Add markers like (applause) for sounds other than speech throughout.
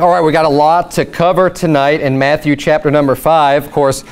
All right, we got a lot to cover tonight in Matthew chapter number 5. Of course,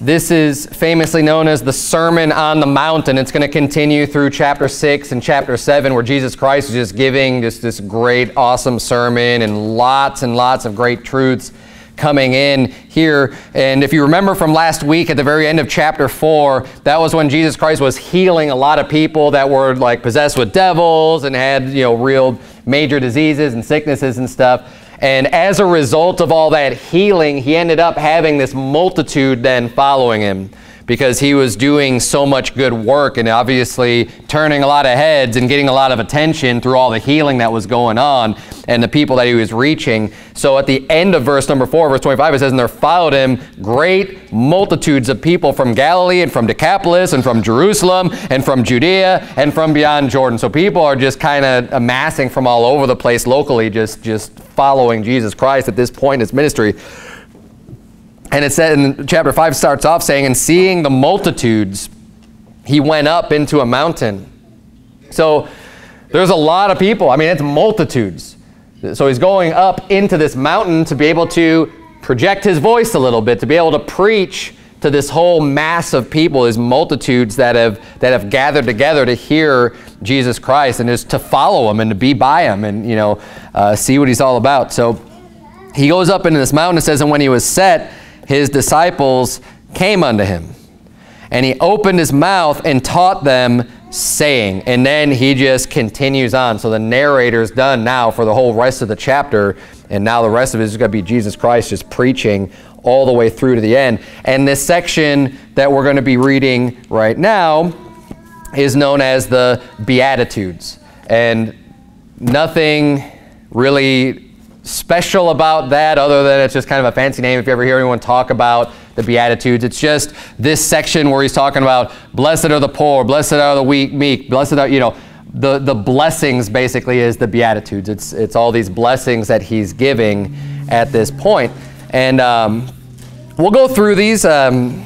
this is famously known as the Sermon on the Mount, and it's going to continue through chapter 6 and chapter 7, where Jesus Christ is just giving just this great, awesome sermon and lots and lots of great truths coming in here. And if you remember from last week at the very end of chapter 4, that was when Jesus Christ was healing a lot of people that were like possessed with devils and had, you know, real major diseases and sicknesses and stuff. And as a result of all that healing, he ended up having this multitude then following him because he was doing so much good work and obviously turning a lot of heads and getting a lot of attention through all the healing that was going on and the people that he was reaching. So at the end of verse number 4, verse 25, it says, And there followed him great multitudes of people from Galilee and from Decapolis and from Jerusalem and from Judea and from beyond Jordan. So people are just kind of amassing from all over the place locally, just, just following Jesus Christ at this point in his ministry. And it said in chapter 5 starts off saying, And seeing the multitudes, he went up into a mountain. So there's a lot of people. I mean, it's multitudes. So he's going up into this mountain to be able to project his voice a little bit, to be able to preach to this whole mass of people, these multitudes that have, that have gathered together to hear Jesus Christ and is to follow him and to be by him and, you know, uh, see what he's all about. So he goes up into this mountain, and says, and when he was set, his disciples came unto him. And he opened his mouth and taught them, saying. And then he just continues on. So the narrator's done now for the whole rest of the chapter. And now the rest of it is going to be Jesus Christ just preaching all the way through to the end. And this section that we're going to be reading right now is known as the Beatitudes. And nothing really special about that other than it's just kind of a fancy name if you ever hear anyone talk about the Beatitudes. It's just this section where he's talking about blessed are the poor, blessed are the weak, meek, blessed are, you know, the, the blessings basically is the Beatitudes. It's, it's all these blessings that he's giving at this point. And um, we'll go through these um,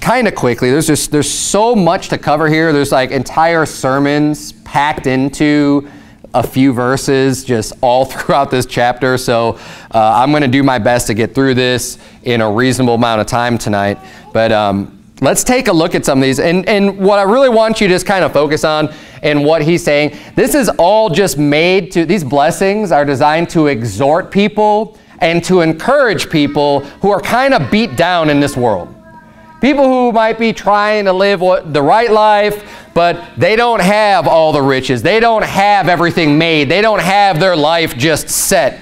kind of quickly. There's just there's so much to cover here. There's like entire sermons packed into a few verses just all (laughs) throughout this chapter. So uh, I'm going to do my best to get through this in a reasonable amount of time tonight. But um, let's take a look at some of these. And, and what I really want you to just kind of focus on and what he's saying, this is all just made to, these blessings are designed to exhort people and to encourage people who are kind of beat down in this world. People who might be trying to live what, the right life, but they don't have all the riches. They don't have everything made. They don't have their life just set.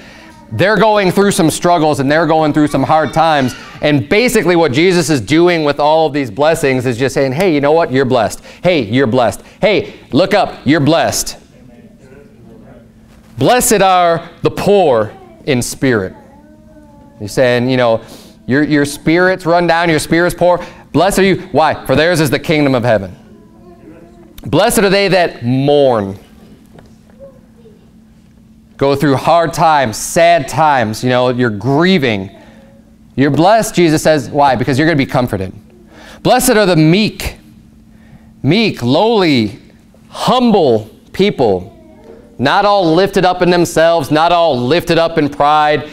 They're going through some struggles and they're going through some hard times. And basically what Jesus is doing with all of these blessings is just saying, hey, you know what? You're blessed. Hey, you're blessed. Hey, look up. You're blessed. Blessed are the poor in spirit. He's saying, you know, your, your spirit's run down, your spirit's poor. Blessed are you. Why? For theirs is the kingdom of heaven. Blessed are they that mourn. Go through hard times, sad times, you know, you're grieving. You're blessed, Jesus says. Why? Because you're going to be comforted. Blessed are the meek, meek, lowly, humble people. Not all lifted up in themselves, not all lifted up in pride.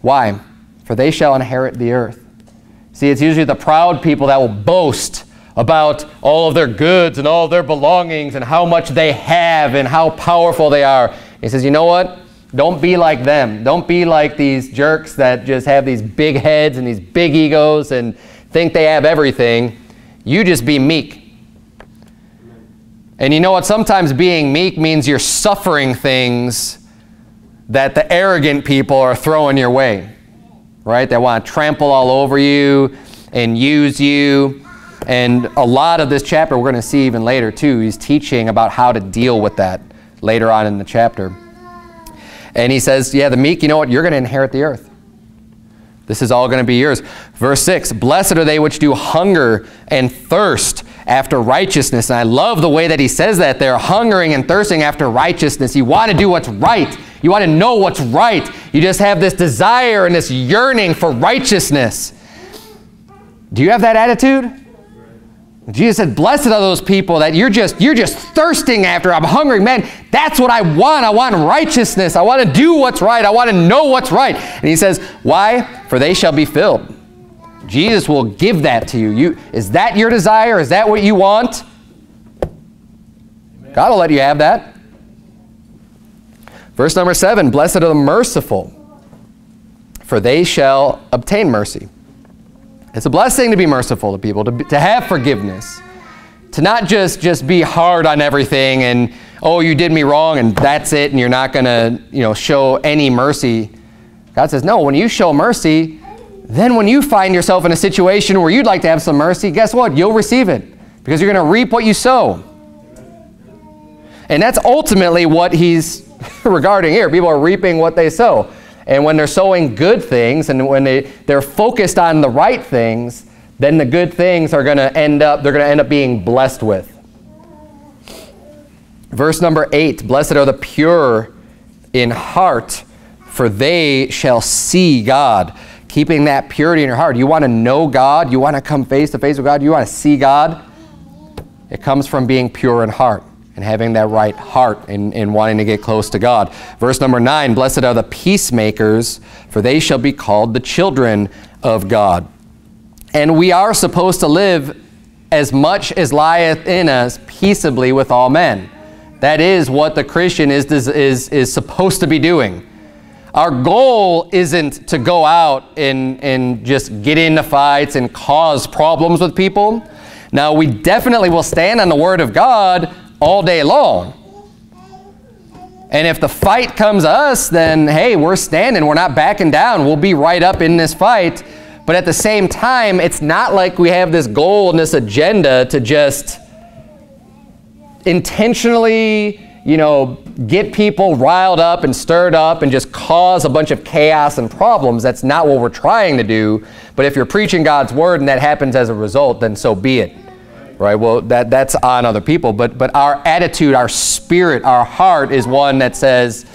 Why? For they shall inherit the earth. See, it's usually the proud people that will boast about all of their goods and all of their belongings and how much they have and how powerful they are. He says, you know what? Don't be like them. Don't be like these jerks that just have these big heads and these big egos and think they have everything. You just be meek. And you know what? Sometimes being meek means you're suffering things that the arrogant people are throwing your way right? They want to trample all over you and use you. And a lot of this chapter, we're going to see even later too, he's teaching about how to deal with that later on in the chapter. And he says, yeah, the meek, you know what? You're going to inherit the earth. This is all going to be yours. Verse 6, Blessed are they which do hunger and thirst after righteousness. And I love the way that he says that. They're hungering and thirsting after righteousness. You want to do what's right. You want to know what's right. You just have this desire and this yearning for righteousness. Do you have that attitude? Jesus said, Blessed are those people that you're just, you're just thirsting after. I'm hungry. Man, that's what I want. I want righteousness. I want to do what's right. I want to know what's right. And he says, Why? For they shall be filled. Jesus will give that to you. you is that your desire? Is that what you want? God will let you have that. Verse number seven Blessed are the merciful, for they shall obtain mercy. It's a blessing to be merciful to people, to, be, to have forgiveness, to not just, just be hard on everything and, oh, you did me wrong and that's it and you're not going to you know, show any mercy. God says, no, when you show mercy, then when you find yourself in a situation where you'd like to have some mercy, guess what? You'll receive it because you're going to reap what you sow. And that's ultimately what he's (laughs) regarding here. People are reaping what they sow. And when they're sowing good things and when they, they're focused on the right things, then the good things are going to end up, they're going to end up being blessed with. Verse number eight, blessed are the pure in heart, for they shall see God. Keeping that purity in your heart. You want to know God? You want to come face to face with God? You want to see God? It comes from being pure in heart and having that right heart and, and wanting to get close to God. Verse number 9 Blessed are the peacemakers, for they shall be called the children of God. And we are supposed to live as much as lieth in us peaceably with all men. That is what the Christian is, is, is supposed to be doing. Our goal isn't to go out and, and just get into fights and cause problems with people. Now, we definitely will stand on the Word of God all day long. And if the fight comes to us, then hey, we're standing, we're not backing down, we'll be right up in this fight. But at the same time, it's not like we have this goal and this agenda to just intentionally, you know, get people riled up and stirred up and just cause a bunch of chaos and problems. That's not what we're trying to do. But if you're preaching God's word and that happens as a result, then so be it right? Well, that, that's on other people. But, but our attitude, our spirit, our heart is one that says,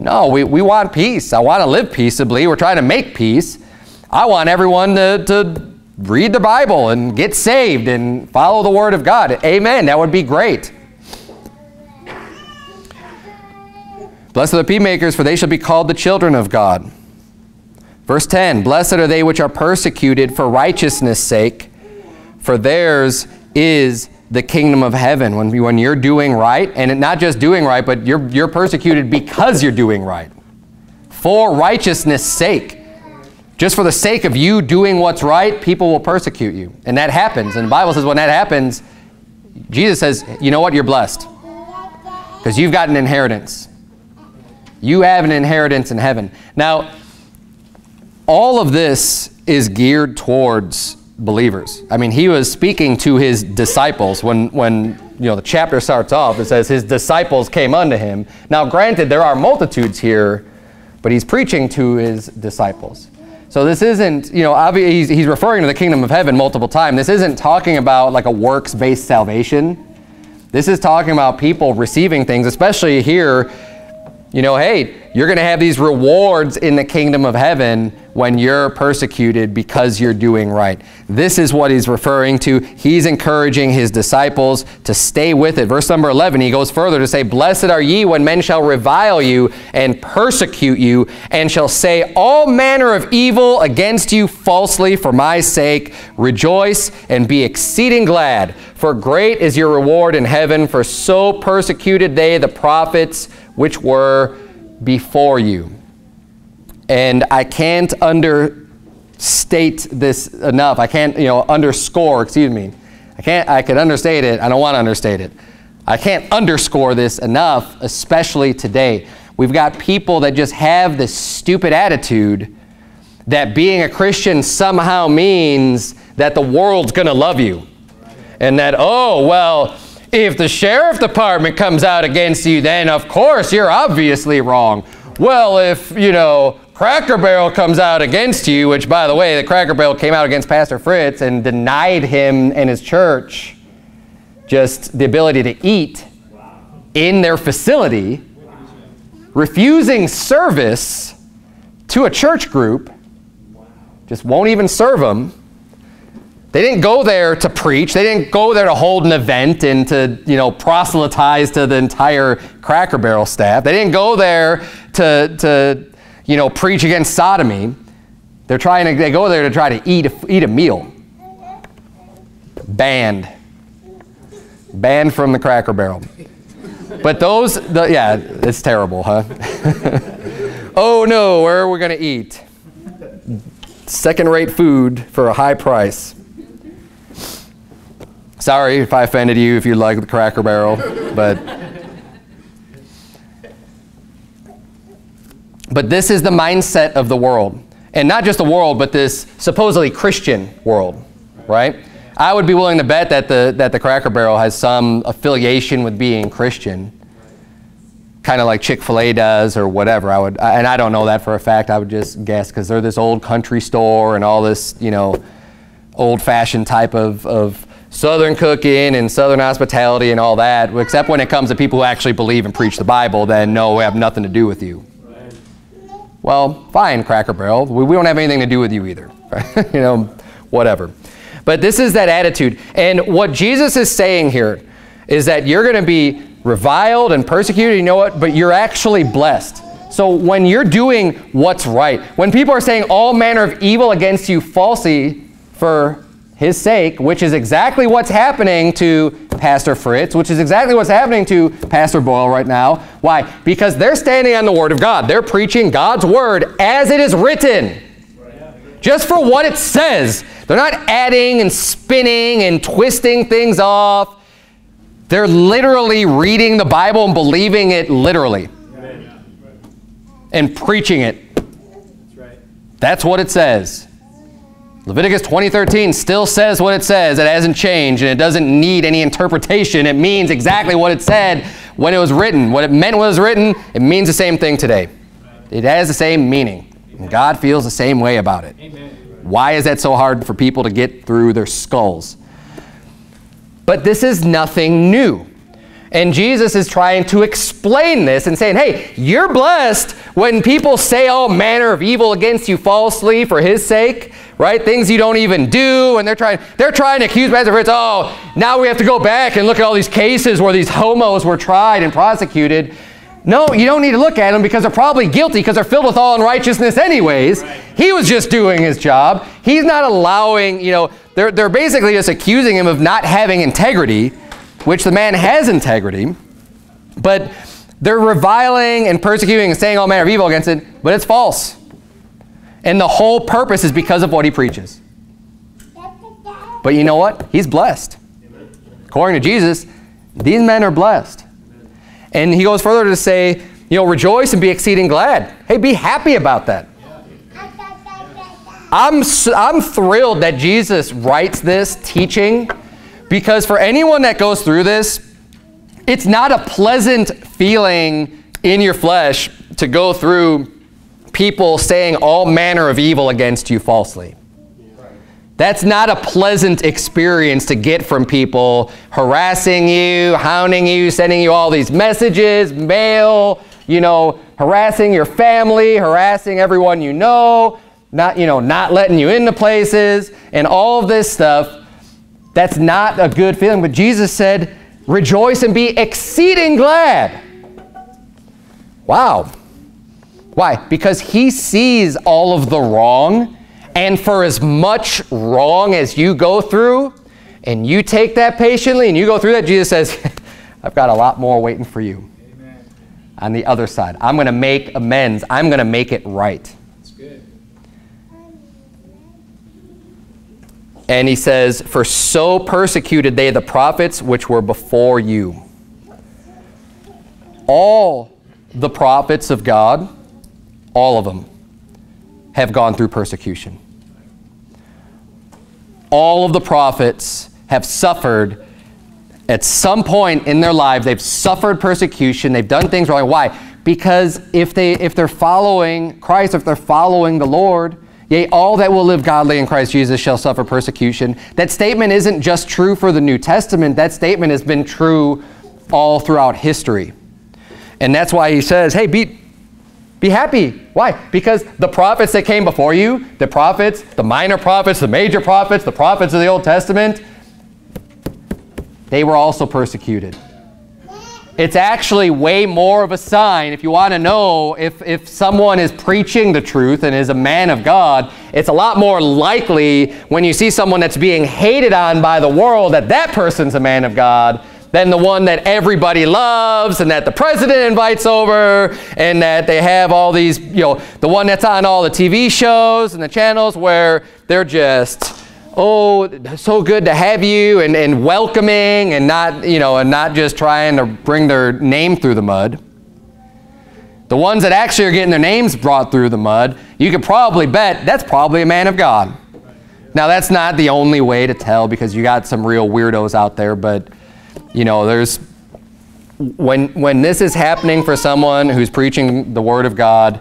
no, we, we want peace. I want to live peaceably. We're trying to make peace. I want everyone to, to read the Bible and get saved and follow the Word of God. Amen. That would be great. Blessed are the peacemakers, for they shall be called the children of God. Verse 10 Blessed are they which are persecuted for righteousness' sake, for theirs is the kingdom of heaven. When, when you're doing right, and not just doing right, but you're, you're persecuted because you're doing right. For righteousness' sake. Just for the sake of you doing what's right, people will persecute you. And that happens. And the Bible says when that happens, Jesus says, you know what? You're blessed. Because you've got an inheritance. You have an inheritance in heaven. Now, all of this is geared towards believers. I mean, he was speaking to his disciples when, when you know, the chapter starts off. It says, his disciples came unto him. Now, granted, there are multitudes here, but he's preaching to his disciples. So this isn't, you know, he's, he's referring to the kingdom of heaven multiple times. This isn't talking about like a works-based salvation. This is talking about people receiving things, especially here, you know, hey, you're going to have these rewards in the kingdom of heaven when you're persecuted because you're doing right. This is what he's referring to. He's encouraging his disciples to stay with it. Verse number 11, he goes further to say, Blessed are ye when men shall revile you and persecute you, and shall say all manner of evil against you falsely for my sake. Rejoice and be exceeding glad, for great is your reward in heaven, for so persecuted they the prophets which were before you. And I can't understate this enough. I can't, you know, underscore, excuse me. I can't, I can understate it. I don't want to understate it. I can't underscore this enough, especially today. We've got people that just have this stupid attitude that being a Christian somehow means that the world's going to love you. And that, oh, well, if the sheriff department comes out against you, then of course you're obviously wrong. Well, if, you know, Cracker Barrel comes out against you, which, by the way, the Cracker Barrel came out against Pastor Fritts and denied him and his church just the ability to eat in their facility, refusing service to a church group, just won't even serve them. They didn't go there to preach. They didn't go there to hold an event and to, you know, proselytize to the entire Cracker Barrel staff. They didn't go there to, to you know, preach against sodomy. They're trying to, they go there to try to eat eat a meal. Banned. Banned from the Cracker Barrel. But those, the, yeah, it's terrible, huh? (laughs) oh no, where are we going to eat? Second rate food for a high price. Sorry if I offended you if you like the Cracker Barrel, but. But this is the mindset of the world. And not just the world, but this supposedly Christian world, right? I would be willing to bet that the, that the Cracker Barrel has some affiliation with being Christian, kind of like Chick-fil-A does or whatever. I would, and I don't know that for a fact. I would just guess because they're this old country store and all this, you know, old-fashioned type of, of Southern cooking and Southern hospitality and all that, except when it comes to people who actually believe and preach the Bible, then no, we have nothing to do with you. Well, fine, Cracker Barrel. We, we don't have anything to do with you either. (laughs) you know, whatever. But this is that attitude. And what Jesus is saying here is that you're going to be reviled and persecuted, you know what? But you're actually blessed. So when you're doing what's right, when people are saying all manner of evil against you falsely for his sake, which is exactly what's happening to Pastor Fritts, which is exactly what's happening to Pastor Boyle right now. Why? Because they're standing on the Word of God. They're preaching God's Word as it is written. Just for what it says. They're not adding and spinning and twisting things off. They're literally reading the Bible and believing it literally. And preaching it. That's what it says. Leviticus 20:13 still says what it says. It hasn't changed and it doesn't need any interpretation. It means exactly what it said when it was written. What it meant when it was written, it means the same thing today. It has the same meaning. And God feels the same way about it. Amen. Why is that so hard for people to get through their skulls? But this is nothing new. And Jesus is trying to explain this and saying, hey, you're blessed when people say all manner of evil against you falsely for his sake, right? Things you don't even do. And they're trying, they're trying to accuse Pastor Fritts, oh, now we have to go back and look at all these cases where these homos were tried and prosecuted. No, you don't need to look at them because they're probably guilty because they're filled with all unrighteousness anyways. Right. He was just doing his job. He's not allowing, you know, they're, they're basically just accusing him of not having integrity which the man has integrity, but they're reviling and persecuting and saying all manner of evil against it, but it's false. And the whole purpose is because of what he preaches. But you know what? He's blessed. According to Jesus, these men are blessed. And he goes further to say, you know, rejoice and be exceeding glad. Hey, be happy about that. I'm, I'm thrilled that Jesus writes this teaching because for anyone that goes through this, it's not a pleasant feeling in your flesh to go through people saying all manner of evil against you falsely. That's not a pleasant experience to get from people harassing you, hounding you, sending you all these messages, mail, you know, harassing your family, harassing everyone you know, not, you know, not letting you into places, and all of this stuff. That's not a good feeling. But Jesus said, rejoice and be exceeding glad. Wow. Why? Because he sees all of the wrong. And for as much wrong as you go through, and you take that patiently and you go through that, Jesus says, (laughs) I've got a lot more waiting for you Amen. on the other side. I'm going to make amends. I'm going to make it right. And he says, For so persecuted they the prophets which were before you. All the prophets of God, all of them, have gone through persecution. All of the prophets have suffered at some point in their lives, they've suffered persecution, they've done things wrong. Why? Because if, they, if they're following Christ, if they're following the Lord, Yea, all that will live godly in Christ Jesus shall suffer persecution. That statement isn't just true for the New Testament. That statement has been true all throughout history. And that's why he says, hey, be, Be happy. Why? Because the prophets that came before you, the prophets, the minor prophets, the major prophets, the prophets of the Old Testament, they were also persecuted. It's actually way more of a sign. If you want to know if, if someone is preaching the truth and is a man of God, it's a lot more likely when you see someone that's being hated on by the world that that person's a man of God than the one that everybody loves and that the president invites over and that they have all these, you know, the one that's on all the TV shows and the channels where they're just oh, so good to have you and, and welcoming and not, you know, and not just trying to bring their name through the mud. The ones that actually are getting their names brought through the mud, you could probably bet that's probably a man of God. Now, that's not the only way to tell because you got some real weirdos out there, but, you know, there's, when, when this is happening for someone who's preaching the Word of God,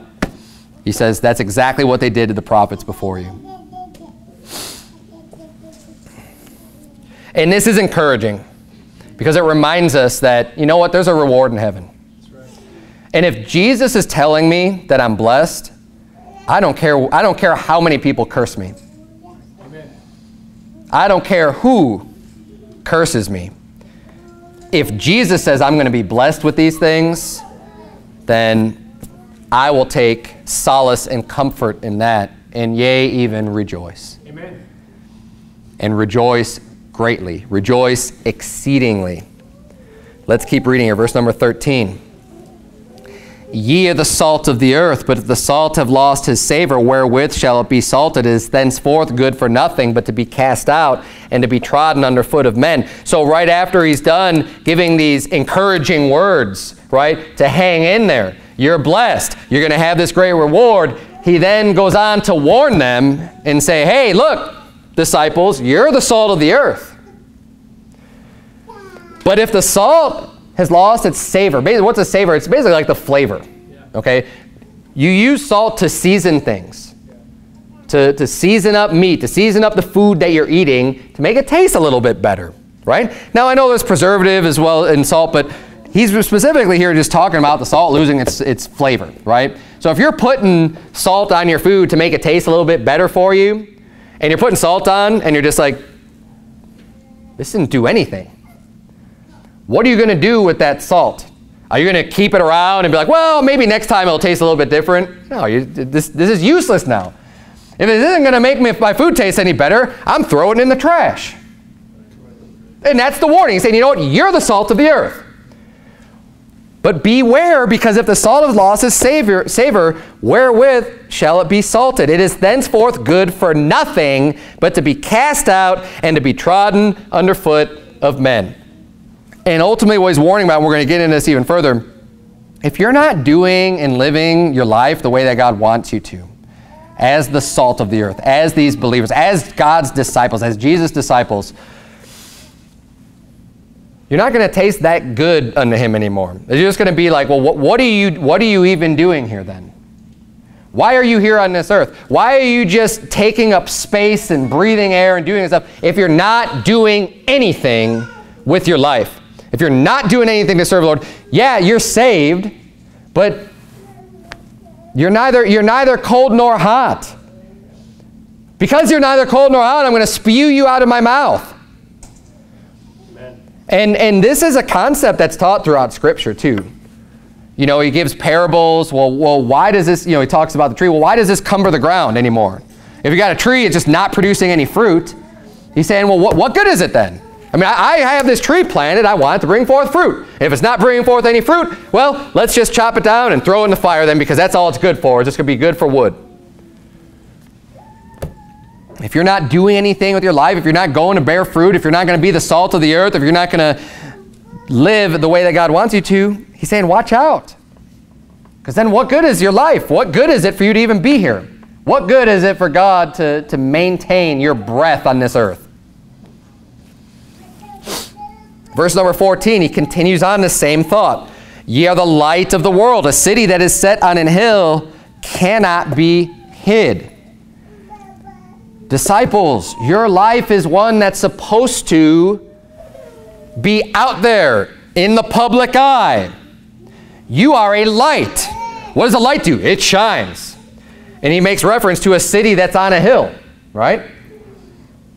he says that's exactly what they did to the prophets before you. And this is encouraging because it reminds us that, you know what, there's a reward in heaven. And if Jesus is telling me that I'm blessed, I don't care, I don't care how many people curse me. Amen. I don't care who curses me. If Jesus says I'm going to be blessed with these things, then I will take solace and comfort in that, and yea, even rejoice. Amen. And rejoice greatly. Rejoice exceedingly. Let's keep reading here. Verse number 13. Ye are the salt of the earth, but if the salt have lost his savor, wherewith shall it be salted? It is thenceforth good for nothing, but to be cast out and to be trodden under foot of men. So right after he's done giving these encouraging words, right, to hang in there, you're blessed, you're going to have this great reward, he then goes on to warn them and say, hey, look, disciples, you're the salt of the earth. But if the salt has lost its savor, basically, what's a savor? It's basically like the flavor. Okay? You use salt to season things, to, to season up meat, to season up the food that you're eating, to make it taste a little bit better, right? Now, I know there's preservative as well in salt, but he's specifically here just talking about the salt losing its, its flavor, right? So if you're putting salt on your food to make it taste a little bit better for you, and you're putting salt on and you're just like, this didn't do anything. What are you going to do with that salt? Are you going to keep it around and be like, well, maybe next time it'll taste a little bit different? No, you, this, this is useless now. If it isn't going to make me, my food taste any better, I'm throwing it in the trash. And that's the warning. He's saying, you know what? You're the salt of the earth. But beware, because if the salt of lost its savor, savor, wherewith shall it be salted? It is thenceforth good for nothing, but to be cast out and to be trodden underfoot of men. And ultimately, what he's warning about, and we're going to get into this even further, if you're not doing and living your life the way that God wants you to, as the salt of the earth, as these believers, as God's disciples, as Jesus' disciples, you're not going to taste that good unto him anymore. You're just going to be like, well, what, what, are you, what are you even doing here then? Why are you here on this earth? Why are you just taking up space and breathing air and doing stuff if you're not doing anything with your life? If you're not doing anything to serve the Lord, yeah, you're saved, but you're neither, you're neither cold nor hot. Because you're neither cold nor hot, I'm going to spew you out of my mouth. And, and this is a concept that's taught throughout Scripture, too. You know, he gives parables. Well, well, why does this, you know, he talks about the tree. Well, why does this cumber the ground anymore? If you got a tree, it's just not producing any fruit. He's saying, well, what, what good is it then? I mean, I, I have this tree planted. I want it to bring forth fruit. If it's not bringing forth any fruit, well, let's just chop it down and throw it in the fire then because that's all it's good for. It's just going to be good for wood. If you're not doing anything with your life, if you're not going to bear fruit, if you're not going to be the salt of the earth, if you're not going to live the way that God wants you to, he's saying, watch out. Because then what good is your life? What good is it for you to even be here? What good is it for God to, to maintain your breath on this earth? Verse number 14, he continues on the same thought. Ye are the light of the world. A city that is set on an hill cannot be hid. Disciples, your life is one that's supposed to be out there in the public eye. You are a light. what does a light do? It shines. And he makes reference to a city that's on a hill, right?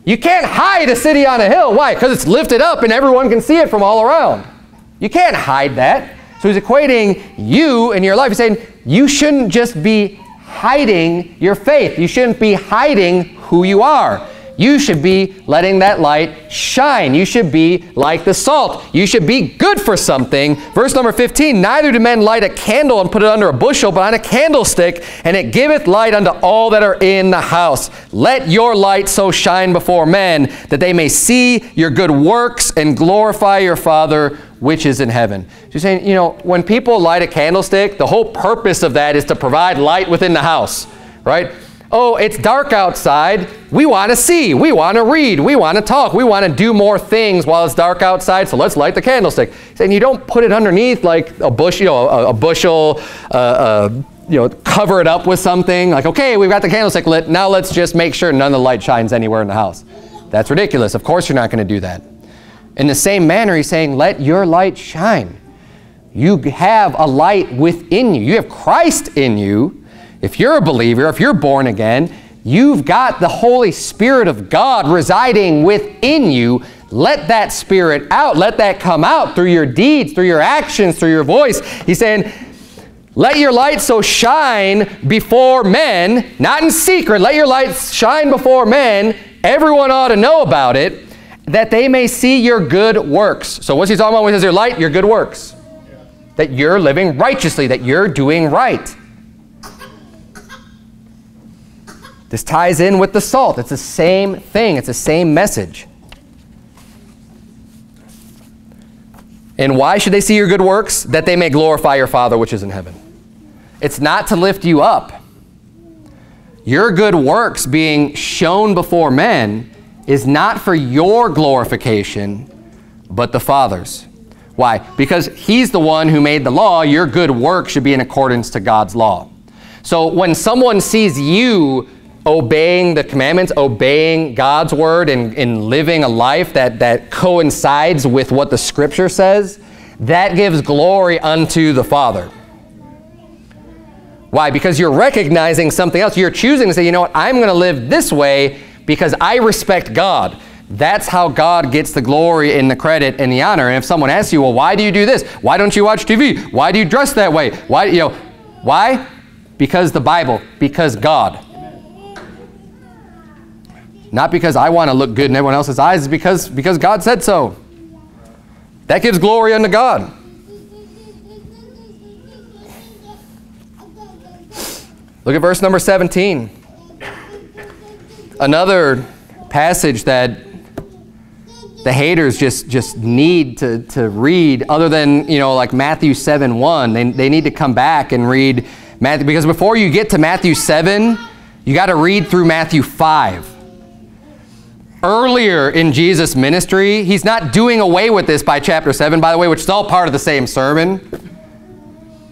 You can't hide a city on a hill. Why? Because it's lifted up and everyone can see it from all around. You can't hide that. So he's equating you and your life. He's saying you shouldn't just be hiding your faith. You shouldn't be hiding who you are. You should be letting that light shine. You should be like the salt. You should be good for something. Verse number 15, Neither do men light a candle and put it under a bushel, but on a candlestick, and it giveth light unto all that are in the house. Let your light so shine before men, that they may see your good works and glorify your Father which is in heaven. She's saying, you know, when people light a candlestick, the whole purpose of that is to provide light within the house, right? Oh, it's dark outside. We want to see. We want to read. We want to talk. We want to do more things while it's dark outside, so let's light the candlestick. And you don't put it underneath like a bush, you know, a, a bushel, uh, uh, you know, cover it up with something. Like, okay, we've got the candlestick lit. Now let's just make sure none of the light shines anywhere in the house. That's ridiculous. Of course you're not going to do that. In the same manner, he's saying, let your light shine. You have a light within you. You have Christ in you. If you're a believer, if you're born again, you've got the Holy Spirit of God residing within you. Let that Spirit out. Let that come out through your deeds, through your actions, through your voice. He's saying, let your light so shine before men, not in secret. Let your light shine before men. Everyone ought to know about it that they may see your good works. So what's he talking about when he says your light? Your good works. That you're living righteously, that you're doing right. This ties in with the salt. It's the same thing. It's the same message. And why should they see your good works? That they may glorify your Father which is in heaven. It's not to lift you up. Your good works being shown before men is not for your glorification, but the Father's. Why? Because He's the one who made the law. Your good work should be in accordance to God's law. So when someone sees you obeying the commandments, obeying God's word, and, and living a life that, that coincides with what the Scripture says, that gives glory unto the Father. Why? Because you're recognizing something else. You're choosing to say, you know what, I'm going to live this way because I respect God. That's how God gets the glory and the credit and the honor. And if someone asks you, well, why do you do this? Why don't you watch TV? Why do you dress that way? Why, you know, why? Because the Bible, because God. Not because I want to look good in everyone else's eyes, because, because God said so. That gives glory unto God. Look at verse number 17 another passage that the haters just, just need to, to read other than, you know, like Matthew 7, 1. They, they need to come back and read Matthew, because before you get to Matthew 7, you got to read through Matthew 5. Earlier in Jesus' ministry, he's not doing away with this by chapter 7, by the way, which is all part of the same sermon.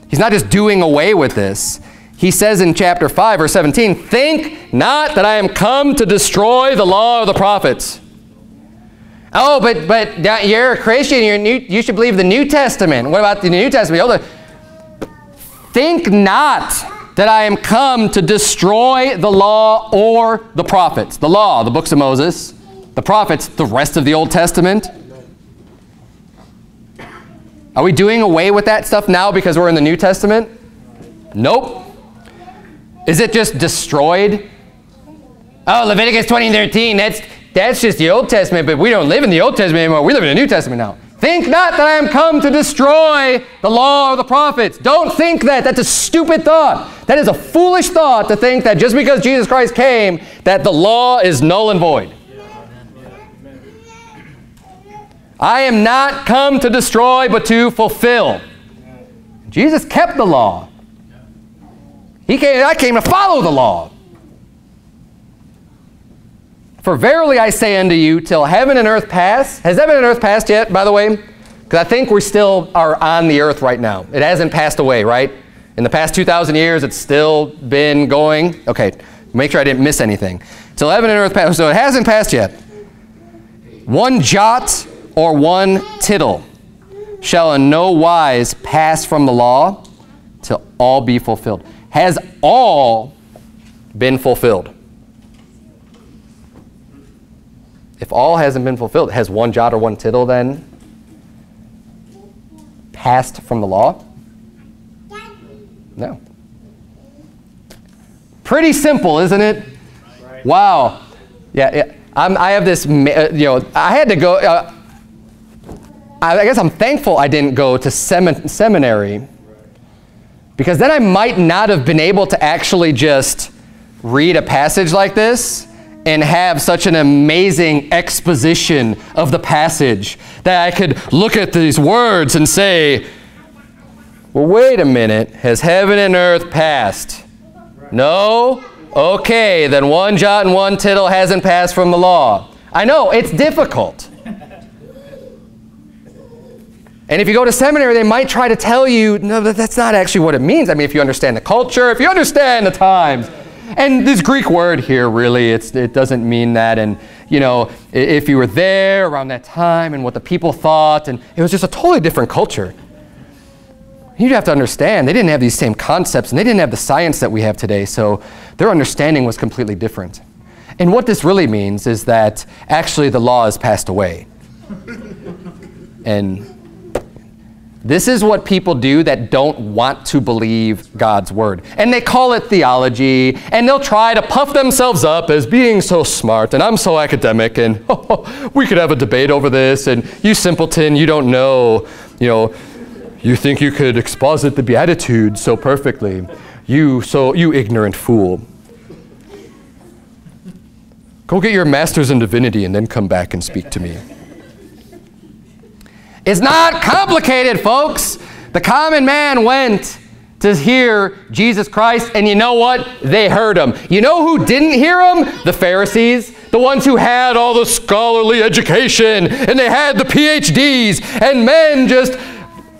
He's not just doing away with this. He says in chapter 5, verse 17, Think not that I am come to destroy the law of the prophets. Oh, but, but you're a Christian. You're new, you should believe the New Testament. What about the New Testament? Think not that I am come to destroy the law or the prophets. The law, the books of Moses. The prophets, the rest of the Old Testament. Are we doing away with that stuff now because we're in the New Testament? Nope. Is it just destroyed? Oh, Leviticus 20:13, that's, that's just the Old Testament, but we don't live in the Old Testament anymore. We live in the New Testament now. Think not that I am come to destroy the law or the prophets. Don't think that. That's a stupid thought. That is a foolish thought to think that just because Jesus Christ came, that the law is null and void. I am not come to destroy, but to fulfill. Jesus kept the law. He came, I came to follow the law. For verily I say unto you, till heaven and earth pass. Has heaven and earth passed yet, by the way? Because I think we still are on the earth right now. It hasn't passed away, right? In the past 2,000 years, it's still been going. Okay, make sure I didn't miss anything. Till heaven and earth pass. So it hasn't passed yet. One jot or one tittle shall in no wise pass from the law till all be fulfilled. Has all been fulfilled? If all hasn't been fulfilled, has one jot or one tittle then passed from the law? No. Pretty simple, isn't it? Wow. Yeah, yeah. I'm, i have this, uh, you know, I had to go, uh, I, I guess I'm thankful I didn't go to semi seminary because then I might not have been able to actually just read a passage like this and have such an amazing exposition of the passage that I could look at these words and say, well, wait a minute, has heaven and earth passed? No? Okay, then one jot and one tittle hasn't passed from the law. I know, it's difficult. And if you go to seminary, they might try to tell you, no, that's not actually what it means. I mean, if you understand the culture, if you understand the times. And this Greek word here, really, it doesn't mean that. And, you know, if you were there around that time and what the people thought, and it was just a totally different culture. You'd have to understand, they didn't have these same concepts, and they didn't have the science that we have today, so their understanding was completely different. And what this really means is that actually the law has passed away. (laughs) and this is what people do that don't want to believe God's word. And they call it theology, and they'll try to puff themselves up as being so smart, and I'm so academic, and oh, (laughs) we could have a debate over this, and you simpleton, you don't know, you know, you think you could exposit the Beatitudes so perfectly. You, so, you ignorant fool. Go get your master's in divinity and then come back and speak to me. It's not complicated, folks. The common man went to hear Jesus Christ, and you know what? They heard him. You know who didn't hear him? The Pharisees, the ones who had all the scholarly education, and they had the PhDs, and men just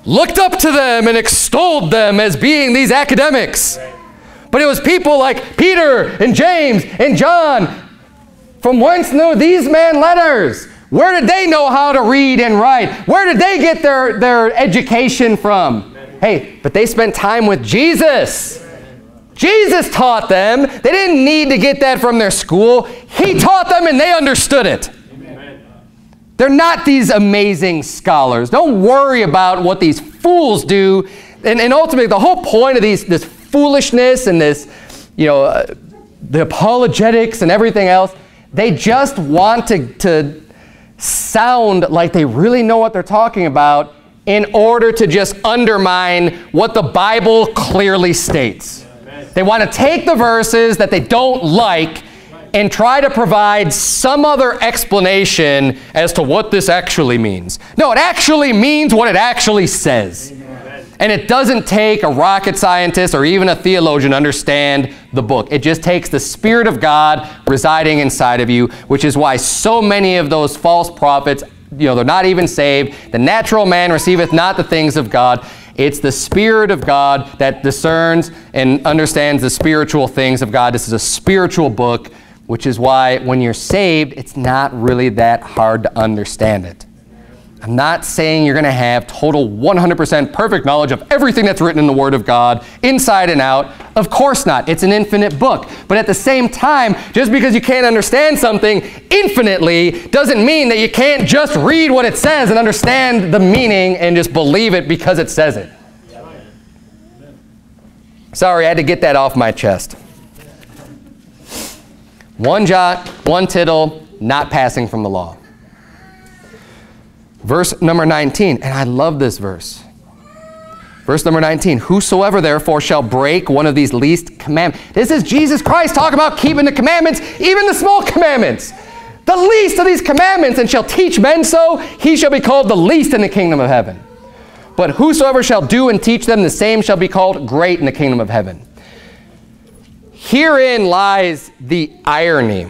looked up to them and extolled them as being these academics. But it was people like Peter and James and John. From whence know these men letters? Where did they know how to read and write? Where did they get their, their education from? Hey, but they spent time with Jesus. Jesus taught them. They didn't need to get that from their school. He taught them and they understood it. They're not these amazing scholars. Don't worry about what these fools do. And, and ultimately, the whole point of these, this foolishness and this, you know, uh, the apologetics and everything else, they just want to, to sound like they really know what they're talking about in order to just undermine what the Bible clearly states. They want to take the verses that they don't like and try to provide some other explanation as to what this actually means. No, it actually means what it actually says. And it doesn't take a rocket scientist or even a theologian to understand the book. It just takes the Spirit of God residing inside of you, which is why so many of those false prophets, you know, they're not even saved. The natural man receiveth not the things of God. It's the Spirit of God that discerns and understands the spiritual things of God. This is a spiritual book which is why when you're saved, it's not really that hard to understand it. I'm not saying you're going to have total 100% perfect knowledge of everything that's written in the Word of God, inside and out. Of course not. It's an infinite book. But at the same time, just because you can't understand something infinitely doesn't mean that you can't just read what it says and understand the meaning and just believe it because it says it. Sorry, I had to get that off my chest. One jot, one tittle, not passing from the law. Verse number 19, and I love this verse. Verse number 19, whosoever therefore shall break one of these least commandments. This is Jesus Christ talking about keeping the commandments, even the small commandments. The least of these commandments, and shall teach men so, he shall be called the least in the kingdom of heaven. But whosoever shall do and teach them, the same shall be called great in the kingdom of heaven. Herein lies the irony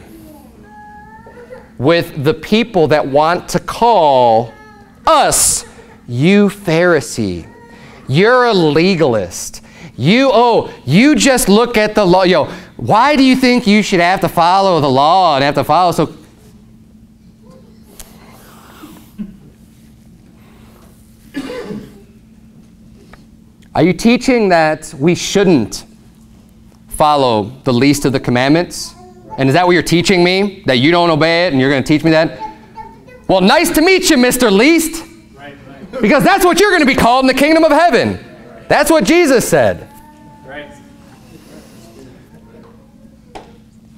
with the people that want to call us, you Pharisee. You're a legalist. You, oh, you just look at the law. Yo, why do you think you should have to follow the law and have to follow so Are you teaching that we shouldn't follow the least of the commandments? And is that what you're teaching me? That you don't obey it and you're going to teach me that? Well, nice to meet you, Mr. Least. Because that's what you're going to be called in the kingdom of heaven. That's what Jesus said.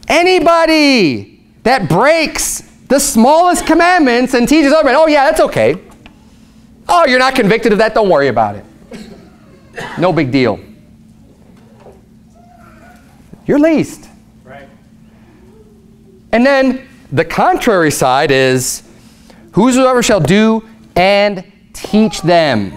Anybody that breaks the smallest commandments and teaches everybody, oh yeah, that's okay. Oh, you're not convicted of that, don't worry about it. No big deal. You're least. Right. And then the contrary side is whosoever shall do and teach them.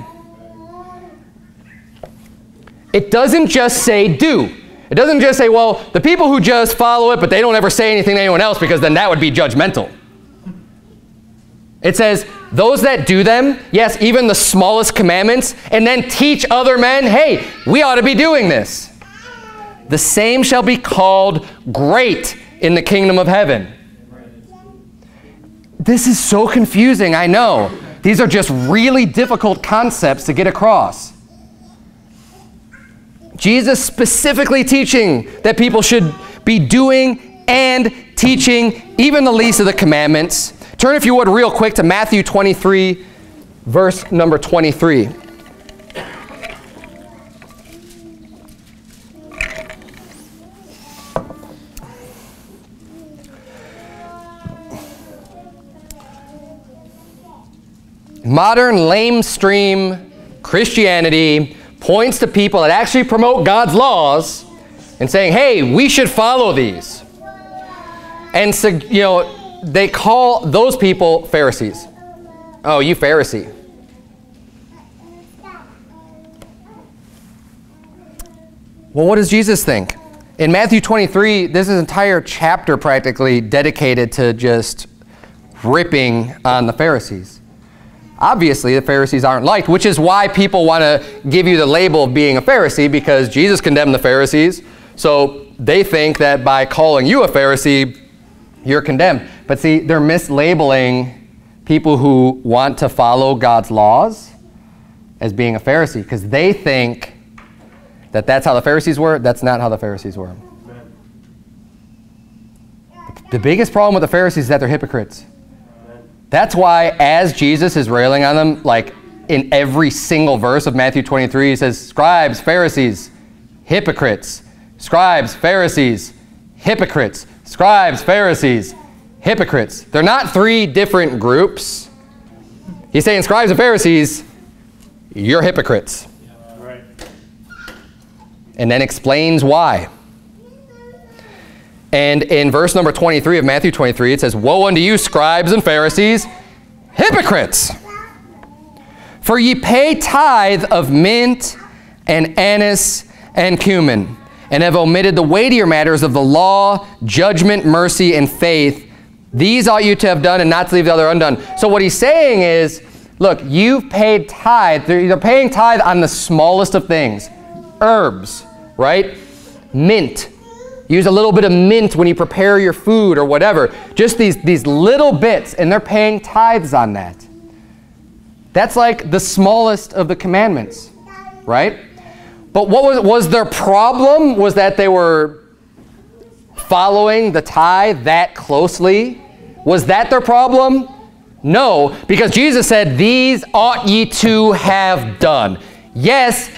It doesn't just say do. It doesn't just say, well, the people who just follow it, but they don't ever say anything to anyone else because then that would be judgmental. It says, those that do them, yes, even the smallest commandments, and then teach other men, hey, we ought to be doing this. The same shall be called great in the kingdom of heaven. This is so confusing, I know. These are just really difficult concepts to get across. Jesus specifically teaching that people should be doing and teaching even the least of the commandments. Turn, if you would, real quick to Matthew 23, verse number 23. Modern lamestream Christianity points to people that actually promote God's laws and saying, hey, we should follow these. And so, you know, they call those people Pharisees. Oh, you Pharisee. Well, what does Jesus think? In Matthew 23, this is entire chapter practically dedicated to just ripping on the Pharisees. Obviously, the Pharisees aren't liked, which is why people want to give you the label of being a Pharisee because Jesus condemned the Pharisees. So they think that by calling you a Pharisee, you're condemned. But see, they're mislabeling people who want to follow God's laws as being a Pharisee because they think that that's how the Pharisees were. That's not how the Pharisees were. The biggest problem with the Pharisees is that they're hypocrites. That's why, as Jesus is railing on them, like in every single verse of Matthew 23, he says, Scribes, Pharisees, hypocrites. Scribes, Pharisees, hypocrites. Scribes, Pharisees, hypocrites. They're not three different groups. He's saying, Scribes and Pharisees, you're hypocrites. Right. And then explains why. And in verse number 23 of Matthew 23, it says, Woe unto you, scribes and Pharisees, hypocrites! For ye pay tithe of mint and anise and cumin, and have omitted the weightier matters of the law, judgment, mercy, and faith. These ought you to have done and not to leave the other undone. So what he's saying is, look, you've paid tithe. They're, they're paying tithe on the smallest of things. Herbs, right? Mint, Use a little bit of mint when you prepare your food or whatever. Just these, these little bits, and they're paying tithes on that. That's like the smallest of the commandments, right? But what was, was their problem? Was that they were following the tithe that closely? Was that their problem? No, because Jesus said, These ought ye to have done. Yes,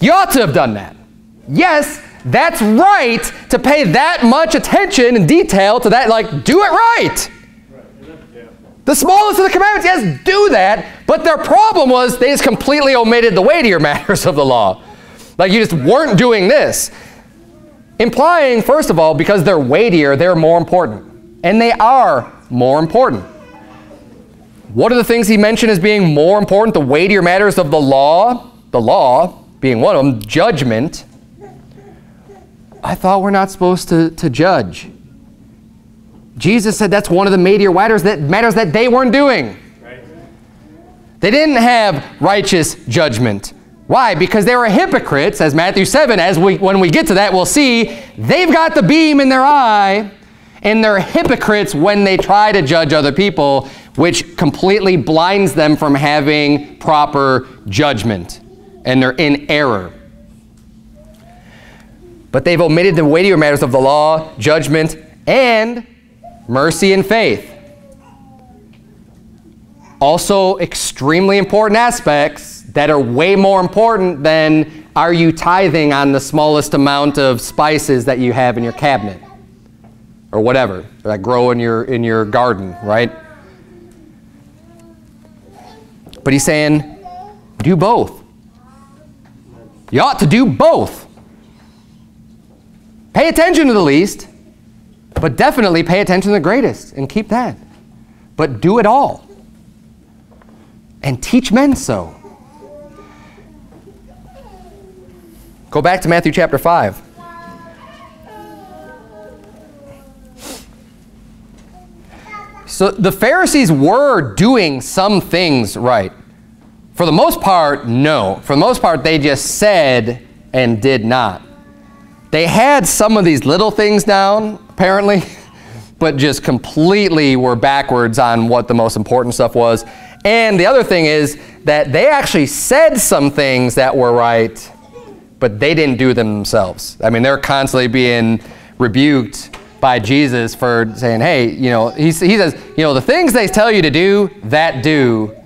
you ought to have done that. Yes, that's right to pay that much attention and detail to that. Like, do it right. The smallest of the commandments, yes, do that. But their problem was they just completely omitted the weightier (laughs) matters of the law. Like, you just weren't doing this. Implying, first of all, because they're weightier, they're more important. And they are more important. What are the things he mentioned as being more important? The weightier matters of the law, the law being one of them, judgment, I thought we're not supposed to, to judge. Jesus said that's one of the major matters that, matters that they weren't doing. Right. They didn't have righteous judgment. Why? Because they were hypocrites, as Matthew 7, as we, when we get to that, we'll see, they've got the beam in their eye, and they're hypocrites when they try to judge other people, which completely blinds them from having proper judgment and they're in error. But they've omitted the weightier matters of the law, judgment, and mercy and faith. Also, extremely important aspects that are way more important than are you tithing on the smallest amount of spices that you have in your cabinet or whatever that grow in your in your garden, right? But he's saying, do both. You ought to do both. Pay attention to the least, but definitely pay attention to the greatest and keep that. But do it all and teach men so. Go back to Matthew chapter 5. So the Pharisees were doing some things right. For the most part, no. For the most part, they just said and did not. They had some of these little things down, apparently, (laughs) but just completely were backwards on what the most important stuff was. And the other thing is that they actually said some things that were right, but they didn't do them themselves. I mean, they're constantly being rebuked by Jesus for saying, hey, you know, he, he says, you know, the things they tell you to do, that do,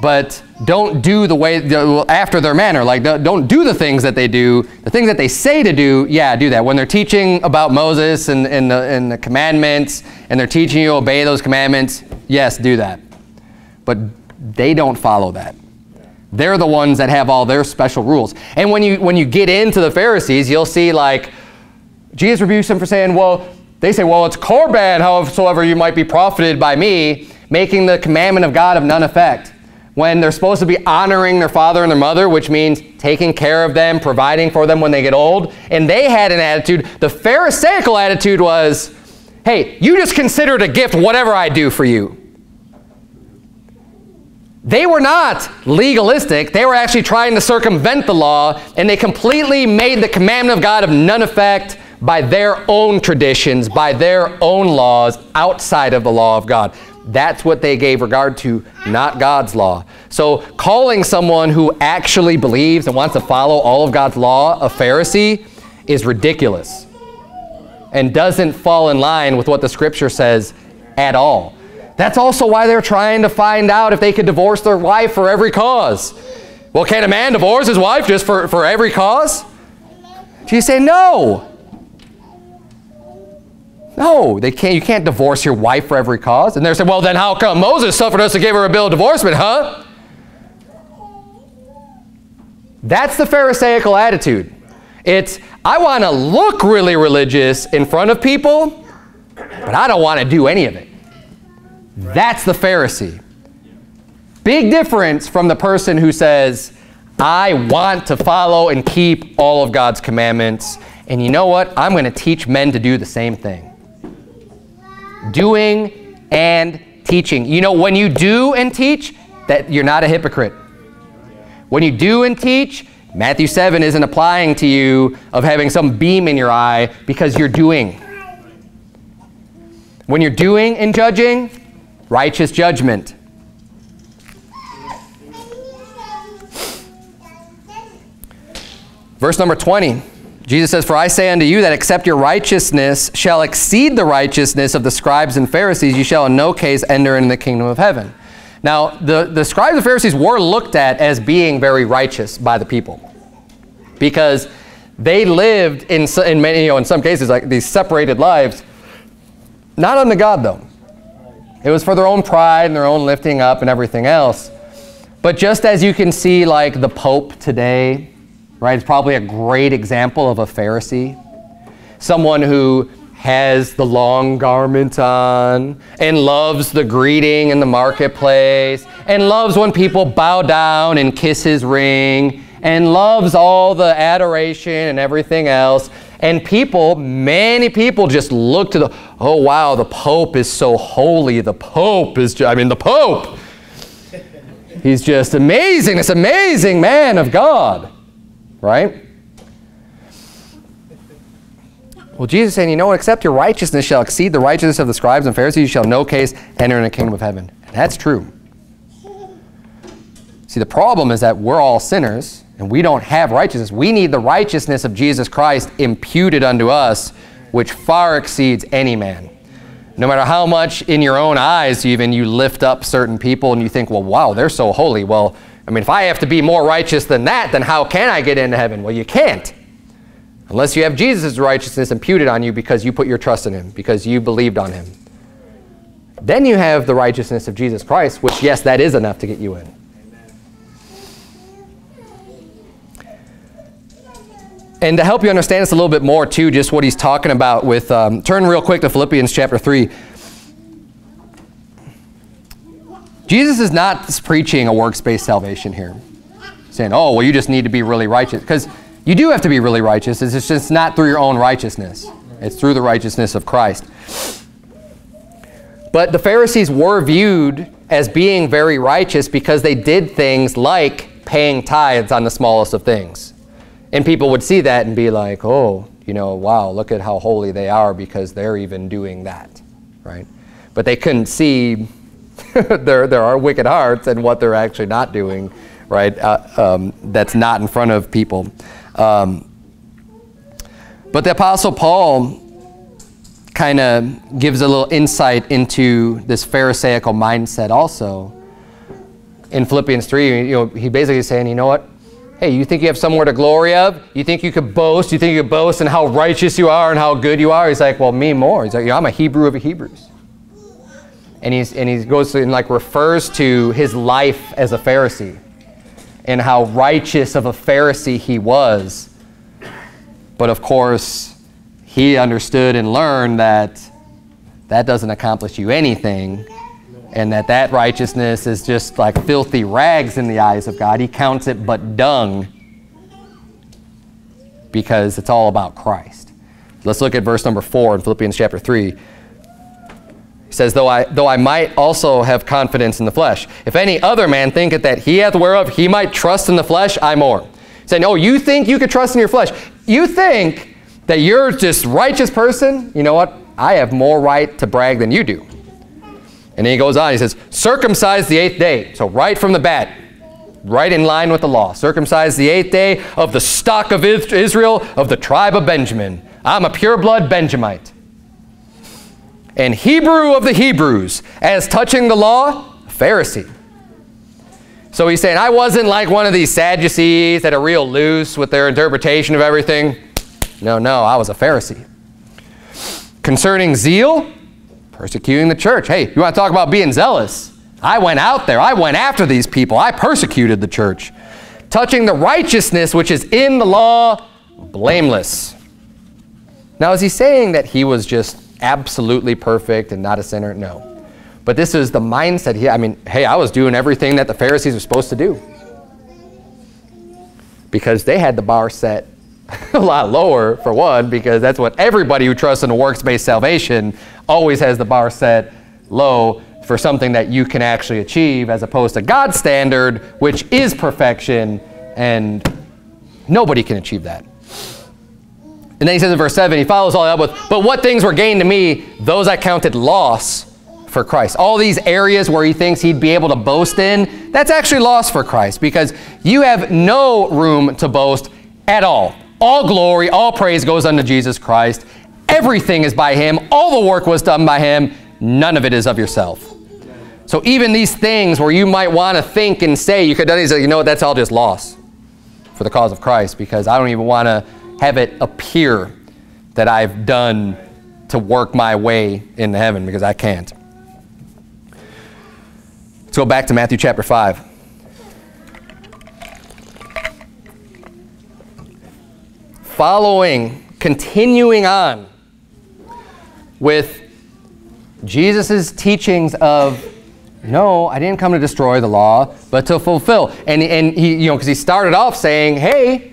but don't do the way, after their manner. Like, don't do the things that they do. The things that they say to do, yeah, do that. When they're teaching about Moses and, and, the, and the commandments, and they're teaching you to obey those commandments, yes, do that. But they don't follow that. They're the ones that have all their special rules. And when you, when you get into the Pharisees, you'll see like, Jesus rebukes them for saying, well, they say, well, it's Corban, howsoever you might be profited by me, making the commandment of God of none effect. When they're supposed to be honoring their father and their mother, which means taking care of them, providing for them when they get old. And they had an attitude, the Pharisaical attitude was, hey, you just consider it a gift whatever I do for you. They were not legalistic. They were actually trying to circumvent the law, and they completely made the commandment of God of none effect by their own traditions, by their own laws outside of the law of God. That's what they gave regard to, not God's law. So calling someone who actually believes and wants to follow all of God's law a Pharisee is ridiculous and doesn't fall in line with what the scripture says at all. That's also why they're trying to find out if they could divorce their wife for every cause. Well, can a man divorce his wife just for, for every cause? You say no. No, they can't, you can't divorce your wife for every cause. And they're saying, well, then how come Moses suffered us to give her a bill of divorcement, huh? That's the Pharisaical attitude. It's, I want to look really religious in front of people, but I don't want to do any of it. That's the Pharisee. Big difference from the person who says, I want to follow and keep all of God's commandments. And you know what? I'm going to teach men to do the same thing. Doing and teaching. You know, when you do and teach, that you're not a hypocrite. When you do and teach, Matthew 7 isn't applying to you of having some beam in your eye because you're doing. When you're doing and judging, righteous judgment. Verse number 20, Jesus says, For I say unto you that except your righteousness shall exceed the righteousness of the scribes and Pharisees, you shall in no case enter into the kingdom of heaven. Now, the, the scribes and Pharisees were looked at as being very righteous by the people because they lived in, in many, you know, in some cases, like these separated lives, not unto God, though. It was for their own pride and their own lifting up and everything else. But just as you can see like the Pope today, right, it's probably a great example of a Pharisee. Someone who has the long garment on and loves the greeting in the marketplace and loves when people bow down and kiss his ring and loves all the adoration and everything else. And people, many people just look to the, oh wow, the Pope is so holy. The Pope is, I mean, the Pope. He's just amazing, this amazing man of God, right? Well, Jesus is saying, you know what, except your righteousness shall exceed the righteousness of the scribes and Pharisees, you shall no case enter in the kingdom of heaven. And that's true. See, the problem is that we're all sinners, And we don't have righteousness. We need the righteousness of Jesus Christ imputed unto us, which far exceeds any man. No matter how much in your own eyes even you lift up certain people and you think, well, wow, they're so holy. Well, I mean, if I have to be more righteous than that, then how can I get into heaven? Well, you can't. Unless you have Jesus' righteousness imputed on you because you put your trust in him, because you believed on him. Then you have the righteousness of Jesus Christ, which, yes, that is enough to get you in. And to help you understand this a little bit more, too, just what he's talking about with, um, turn real quick to Philippians chapter 3. Jesus is not preaching a works-based salvation here, saying, oh, well, you just need to be really righteous. Because you do have to be really righteous. It's just not through your own righteousness. It's through the righteousness of Christ. But the Pharisees were viewed as being very righteous because they did things like paying tithes on the smallest of things. And people would see that and be like, oh, you know, wow, look at how holy they are because they're even doing that, right? But they couldn't see (laughs) there, there are wicked hearts and what they're actually not doing, right? Uh, um, that's not in front of people. Um, but the Apostle Paul kind of gives a little insight into this Pharisaical mindset also. In Philippians 3, you know, he basically saying, you know what? Hey, you think you have somewhere to glory of? You think you could boast? You think you could boast in how righteous you are and how good you are? He's like, well, me more. He's like, yeah, I'm a Hebrew of Hebrews and he's and he goes and like refers to his life as a Pharisee and how righteous of a Pharisee he was. But of course, he understood and learned that that doesn't accomplish you anything and that that righteousness is just like filthy rags in the eyes of God. He counts it but dung because it's all about Christ. Let's look at verse number 4 in Philippians chapter 3 says, though I, though I might also have confidence in the flesh. If any other man thinketh that he hath whereof he might trust in the flesh, I more. Saying, oh, you think you could trust in your flesh. You think that you're just righteous person. You know what? I have more right to brag than you do. And then he goes on, he says, circumcise the eighth day. So right from the bat, right in line with the law. Circumcise the eighth day of the stock of Israel, of the tribe of Benjamin. I'm a pure blood Benjamite and Hebrew of the Hebrews, as touching the law, Pharisee. So he's saying, I wasn't like one of these Sadducees that are real loose with their interpretation of everything. No, no, I was a Pharisee. Concerning zeal, persecuting the church. Hey, you want to talk about being zealous? I went out there. I went after these people. I persecuted the church. Touching the righteousness which is in the law, blameless. Now, is he saying that he was just absolutely perfect and not a sinner? No. But this is the mindset here. I mean, hey, I was doing everything that the Pharisees were supposed to do. Because they had the bar set (laughs) a lot lower, for one, because that's what everybody who trusts in a works-based salvation always has the bar set low for something that you can actually achieve as opposed to God's standard, which is perfection, and nobody can achieve that. And then he says in verse 7, he follows all that up with, But what things were gained to me, those I counted loss for Christ. All these areas where he thinks he'd be able to boast in, that's actually loss for Christ because you have no room to boast at all. All glory, all praise goes unto Jesus Christ. Everything is by him. All the work was done by him. None of it is of yourself. So even these things where you might want to think and say, you could have done these, you know what, that's all just loss for the cause of Christ because I don't even want to have it appear that I've done to work my way into heaven because I can't. Let's go back to Matthew chapter 5. Following, continuing on with Jesus' teachings of no, I didn't come to destroy the law, but to fulfill. And, and he, you know, because he started off saying, hey,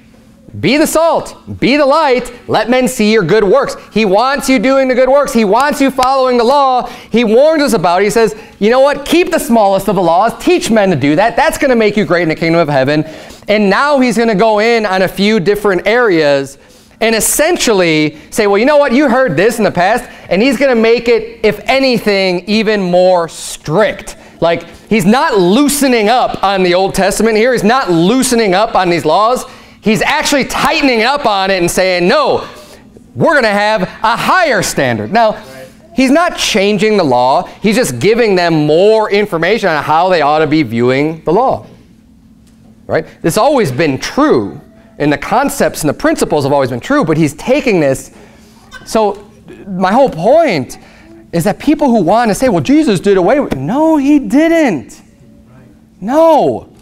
be the salt, be the light, let men see your good works. He wants you doing the good works. He wants you following the law. He warns us about it. He says, you know what? Keep the smallest of the laws. Teach men to do that. That's going to make you great in the kingdom of heaven. And now he's going to go in on a few different areas and essentially say, well, you know what? You heard this in the past. And he's going to make it, if anything, even more strict. Like, he's not loosening up on the Old Testament here. He's not loosening up on these laws. He's actually tightening up on it and saying, no, we're going to have a higher standard. Now, he's not changing the law. He's just giving them more information on how they ought to be viewing the law. Right? This always been true. And the concepts and the principles have always been true, but he's taking this. So my whole point is that people who want to say, well, Jesus did away with No, he didn't. No.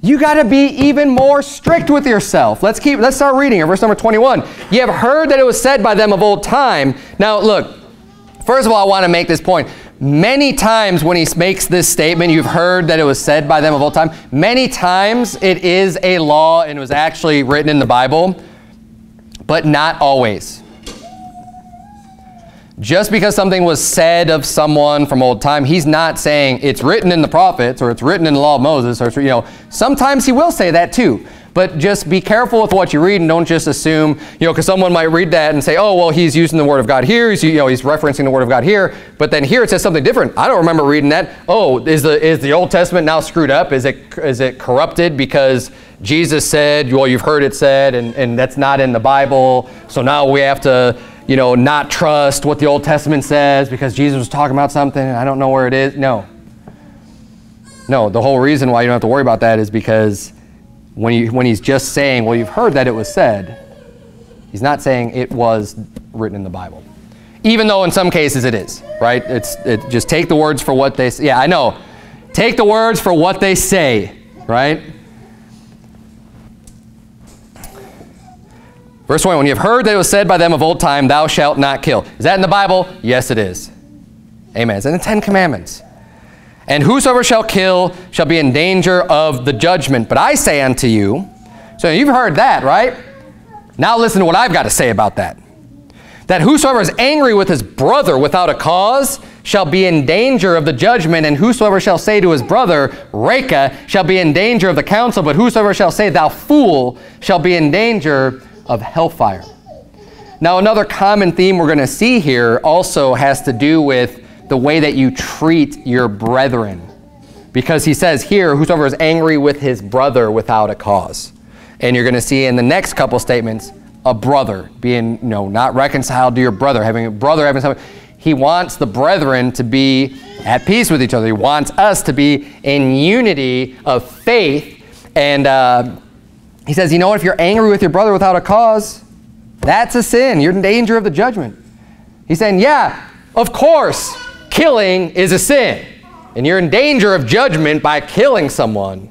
You got to be even more strict with yourself. Let's keep let's start reading verse number 21. You have heard that it was said by them of old time. Now, look. First of all, I want to make this point. Many times when he makes this statement, you've heard that it was said by them of old time. Many times it is a law and it was actually written in the Bible, but not always. Just because something was said of someone from old time, he's not saying it's written in the prophets or it's written in the law of Moses or, you know, sometimes he will say that too. But just be careful with what you read and don't just assume, you know, because someone might read that and say, oh, well, he's using the word of God here. He's, you know, he's referencing the word of God here. But then here it says something different. I don't remember reading that. Oh, is the, is the Old Testament now screwed up? Is it, is it corrupted because Jesus said, well, you've heard it said, and, and that's not in the Bible. So now we have to you know, not trust what the Old Testament says because Jesus was talking about something I don't know where it is. No. No, the whole reason why you don't have to worry about that is because when, he, when he's just saying, well, you've heard that it was said, he's not saying it was written in the Bible. Even though in some cases it is, right? It's it, just take the words for what they say. Yeah, I know. Take the words for what they say, right? Verse 20, when you have heard that it was said by them of old time, thou shalt not kill. Is that in the Bible? Yes, it is. Amen. It's in the Ten Commandments. And whosoever shall kill shall be in danger of the judgment. But I say unto you, so you've heard that, right? Now listen to what I've got to say about that. That whosoever is angry with his brother without a cause shall be in danger of the judgment, and whosoever shall say to his brother, Raca, shall be in danger of the council, but whosoever shall say, Thou fool, shall be in danger of hellfire. Now, another common theme we're going to see here also has to do with the way that you treat your brethren. Because he says here, whosoever is angry with his brother without a cause. And you're going to see in the next couple statements, a brother being, you know, not reconciled to your brother, having a brother having something. He wants the brethren to be at peace with each other. He wants us to be in unity of faith and uh, he says, you know what, if you're angry with your brother without a cause, that's a sin. You're in danger of the judgment. He's saying, yeah, of course, killing is a sin. And you're in danger of judgment by killing someone.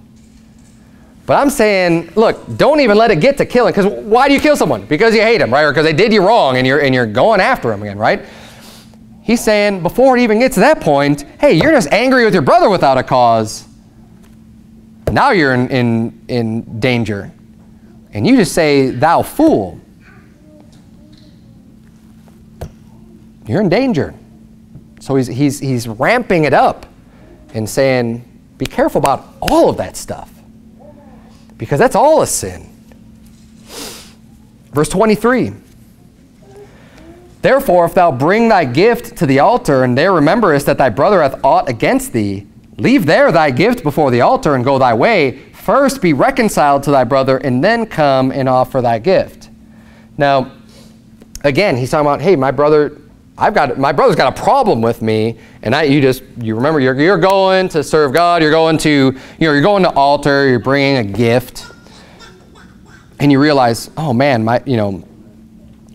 But I'm saying, look, don't even let it get to killing. Because why do you kill someone? Because you hate them, right? Or because they did you wrong and you're, and you're going after them again, right? He's saying, before it even gets to that point, hey, you're just angry with your brother without a cause. Now you're in, in, in danger and you just say, Thou fool, you're in danger. So he's, he's, he's ramping it up and saying, Be careful about all of that stuff because that's all a sin. Verse 23 Therefore, if thou bring thy gift to the altar, and there rememberest that thy brother hath aught against thee, leave there thy gift before the altar, and go thy way. First be reconciled to thy brother, and then come and offer thy gift. Now, again, he's talking about, hey, my brother, I've got my brother's got a problem with me, and I, you just you remember you're you're going to serve God, you're going to you know you're going to altar, you're bringing a gift, and you realize, oh man, my you know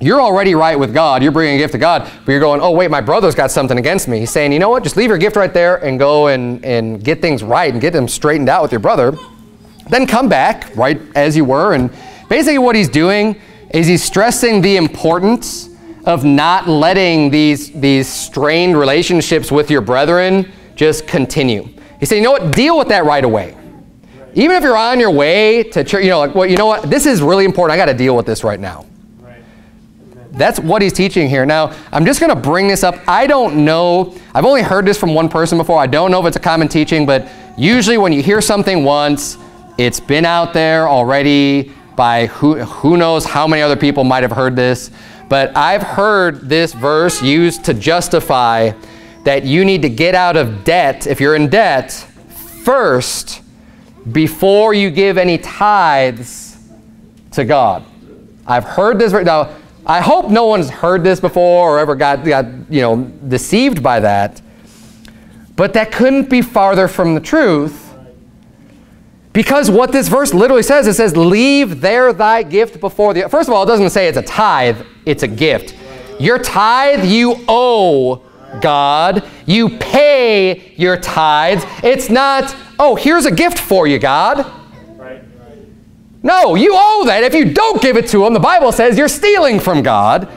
you're already right with God. You're bringing a gift to God, but you're going, oh, wait, my brother's got something against me. He's saying, you know what? Just leave your gift right there and go and, and get things right and get them straightened out with your brother. Then come back, right as you were. And basically, what he's doing is he's stressing the importance of not letting these, these strained relationships with your brethren just continue. He said, you know what? Deal with that right away. Even if you're on your way to church, you know, like, well, you know what? This is really important. I got to deal with this right now. That's what he's teaching here. Now, I'm just going to bring this up. I don't know. I've only heard this from one person before. I don't know if it's a common teaching, but usually when you hear something once, it's been out there already by who, who knows how many other people might have heard this. But I've heard this verse used to justify that you need to get out of debt, if you're in debt, first before you give any tithes to God. I've heard this. Right now, I hope no one's heard this before or ever got, got you know, deceived by that. But that couldn't be farther from the truth. Because what this verse literally says, it says, leave there thy gift before the... First of all, it doesn't say it's a tithe, it's a gift. Your tithe you owe God. You pay your tithes. It's not, oh, here's a gift for you, God. No, you owe that. If you don't give it to him, the Bible says you're stealing from God.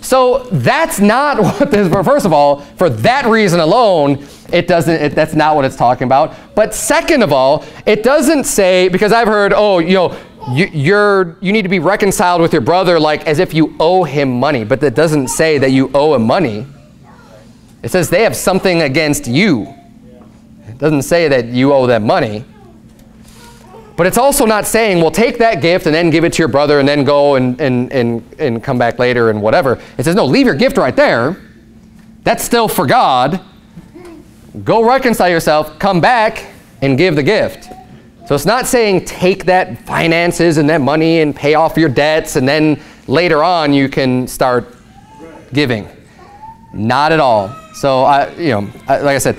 So that's not (laughs) what this, first of all, for that reason alone, it doesn't, it, that's not what it's talking about. But second of all, it doesn't say, because I've heard, oh, you know, you, you're, you need to be reconciled with your brother like as if you owe him money. But that doesn't say that you owe him money. It says they have something against you. It doesn't say that you owe them money. But it's also not saying, well, take that gift and then give it to your brother and then go and, and, and, and come back later and whatever. It says, no, leave your gift right there. That's still for God. Go reconcile yourself, come back, and give the gift. So it's not saying take that finances and that money and pay off your debts and then later on you can start giving. Not at all. So, I, you know, like I said,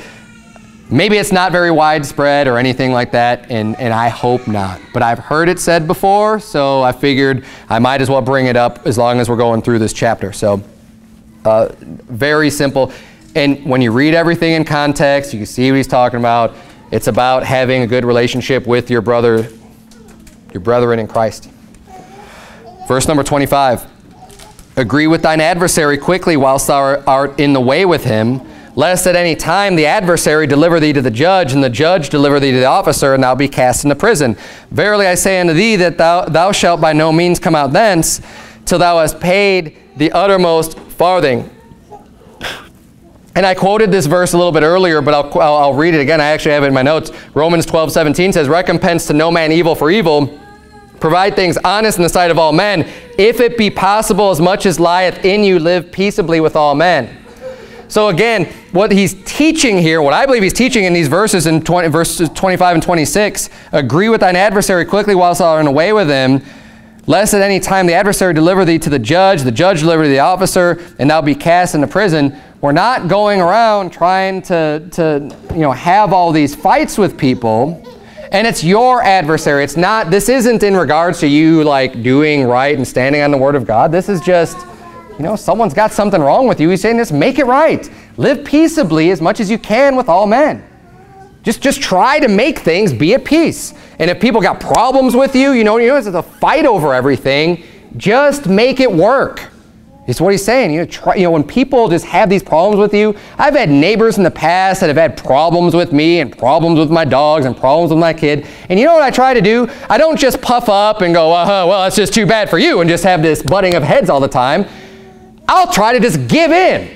maybe it's not very widespread or anything like that, and, and I hope not. But I've heard it said before, so I figured I might as well bring it up as long as we're going through this chapter. So, uh, very simple. And when you read everything in context, you can see what he's talking about. It's about having a good relationship with your brother, your brethren in Christ. Verse number 25. Agree with thine adversary quickly whilst thou art in the way with him, lest at any time the adversary deliver thee to the judge, and the judge deliver thee to the officer, and thou be cast into prison. Verily I say unto thee that thou, thou shalt by no means come out thence, till thou hast paid the uttermost farthing. And I quoted this verse a little bit earlier, but I'll, I'll, I'll read it again. I actually have it in my notes. Romans 12, 17 says, Recompense to no man evil for evil, Provide things honest in the sight of all men. If it be possible, as much as lieth in you, live peaceably with all men. So again, what he's teaching here, what I believe he's teaching in these verses in 20, verses 25 and 26, agree with thine adversary quickly whilst thou art away with him, lest at any time the adversary deliver thee to the judge, the judge deliver thee to the officer, and thou be cast into prison. We're not going around trying to, to you know, have all these fights with people and it's your adversary. It's not, this isn't in regards to you like doing right and standing on the word of God. This is just, you know, someone's got something wrong with you. He's saying this, make it right. Live peaceably as much as you can with all men. Just, just try to make things be at peace. And if people got problems with you, you know, you know, it's a fight over everything. Just make it work. It's what he's saying. You know, try, you know, when people just have these problems with you, I've had neighbors in the past that have had problems with me and problems with my dogs and problems with my kid. And you know what I try to do? I don't just puff up and go, uh, -huh, well, that's just too bad for you and just have this butting of heads all the time. I'll try to just give in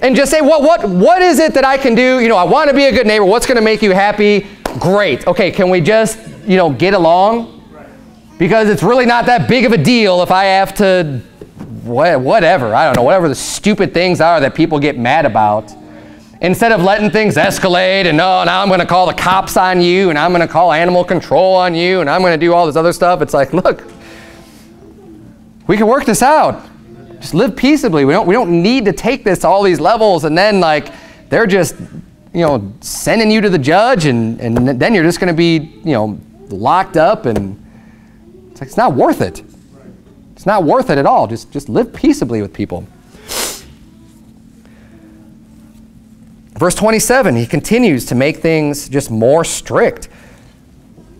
and just say, what, what, what is it that I can do? You know, I want to be a good neighbor. What's going to make you happy? Great. Okay, can we just, you know, get along? Because it's really not that big of a deal if I have to whatever, I don't know, whatever the stupid things are that people get mad about. Instead of letting things escalate and, oh, now I'm going to call the cops on you and I'm going to call animal control on you and I'm going to do all this other stuff, it's like, look, we can work this out. Just live peaceably. We don't, we don't need to take this to all these levels and then, like, they're just, you know, sending you to the judge and, and then you're just going to be, you know, locked up and it's like, it's not worth it. It's not worth it at all. Just, just live peaceably with people. Verse 27, he continues to make things just more strict.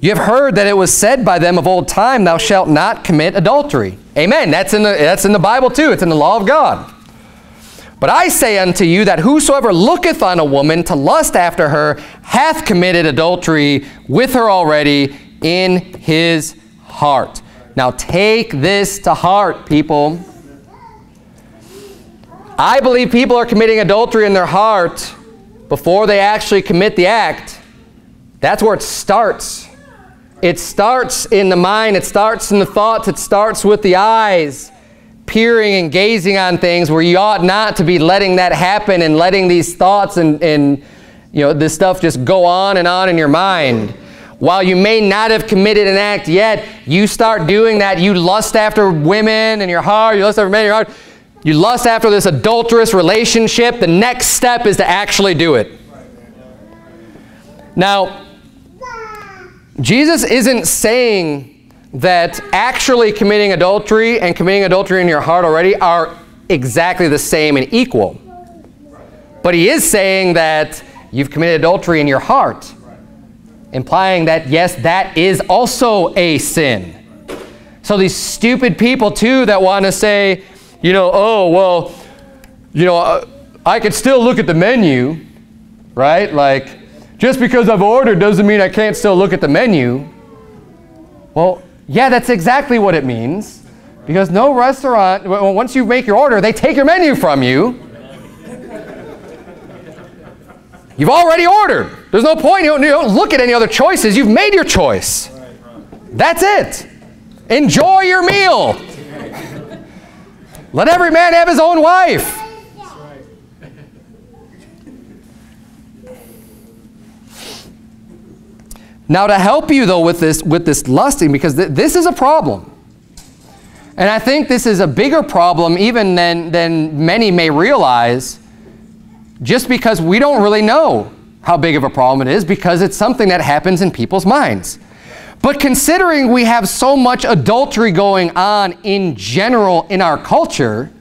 You have heard that it was said by them of old time, thou shalt not commit adultery. Amen. That's in the, that's in the Bible too. It's in the law of God. But I say unto you that whosoever looketh on a woman to lust after her hath committed adultery with her already in his heart. Now take this to heart, people. I believe people are committing adultery in their heart before they actually commit the act. That's where it starts. It starts in the mind. It starts in the thoughts. It starts with the eyes. peering and gazing on things where you ought not to be letting that happen and letting these thoughts and, and you know, this stuff just go on and on in your mind. While you may not have committed an act yet, you start doing that. You lust after women in your heart, you lust after men in your heart, you lust after this adulterous relationship. The next step is to actually do it. Now, Jesus isn't saying that actually committing adultery and committing adultery in your heart already are exactly the same and equal. But he is saying that you've committed adultery in your heart, implying that, yes, that is also a sin. So these stupid people, too, that want to say, you know, oh, well, you know, uh, I could still look at the menu, right? Like, just because I've ordered doesn't mean I can't still look at the menu. Well, yeah, that's exactly what it means. Because no restaurant, once you make your order, they take your menu from you. You've already ordered. There's no point. You don't, you don't look at any other choices. You've made your choice. That's it. Enjoy your meal. Let every man have his own wife. Now to help you though with this, with this lusting, because th this is a problem. And I think this is a bigger problem even than, than many may realize just because we don't really know how big of a problem it is because it's something that happens in people's minds. But considering we have so much adultery going on in general in our culture,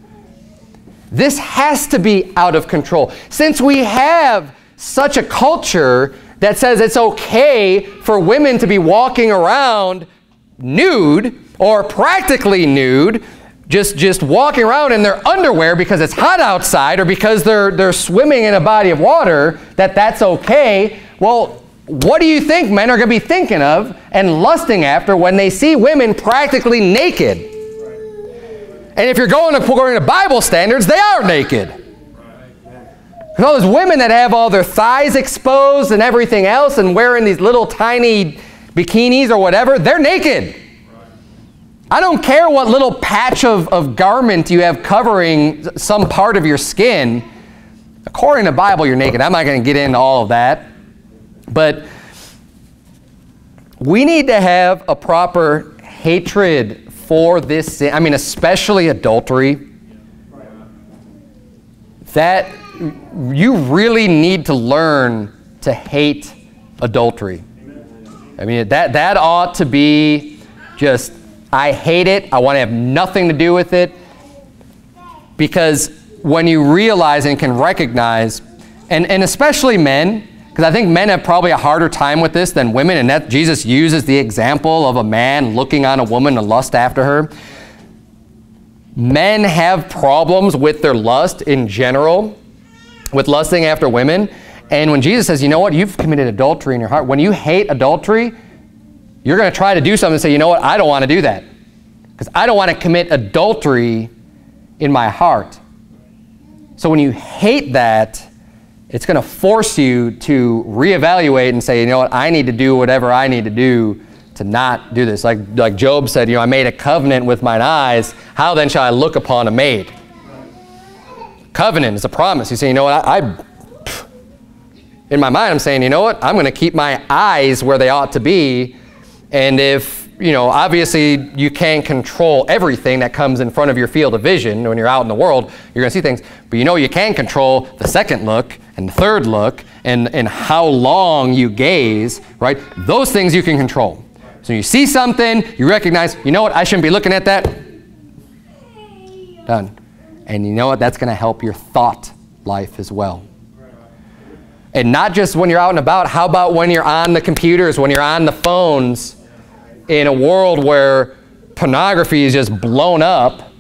this has to be out of control. Since we have such a culture that says it's okay for women to be walking around nude or practically nude, just, just walking around in their underwear because it's hot outside or because they're, they're swimming in a body of water, that that's okay. Well, what do you think men are going to be thinking of and lusting after when they see women practically naked? And if you're going according to Bible standards, they are naked. Because all those women that have all their thighs exposed and everything else and wearing these little tiny bikinis or whatever, they're naked. I don't care what little patch of, of garment you have covering some part of your skin. According to the Bible, you're naked. I'm not going to get into all of that. But we need to have a proper hatred for this sin. I mean, especially adultery. That you really need to learn to hate adultery. I mean, that, that ought to be just, I hate it. I want to have nothing to do with it. Because when you realize and can recognize, and, and especially men, because I think men have probably a harder time with this than women, and that Jesus uses the example of a man looking on a woman to lust after her. Men have problems with their lust in general with lusting after women. And when Jesus says, you know what, you've committed adultery in your heart, when you hate adultery, you're going to try to do something and say, you know what, I don't want to do that. Because I don't want to commit adultery in my heart. So when you hate that, it's going to force you to reevaluate and say, you know what, I need to do whatever I need to do to not do this. Like, like Job said, you know, I made a covenant with mine eyes. How then shall I look upon a maid? Covenant is a promise. You say, you know what, I, I in my mind, I'm saying, you know what, I'm going to keep my eyes where they ought to be. And if, you know, obviously you can't control everything that comes in front of your field of vision when you're out in the world, you're going to see things. But you know you can control the second look and the third look and, and how long you gaze, right? Those things you can control. So you see something, you recognize, you know what, I shouldn't be looking at that. Done. And you know what? That's going to help your thought life as well. And not just when you're out and about. How about when you're on the computers, when you're on the phones in a world where pornography is just blown up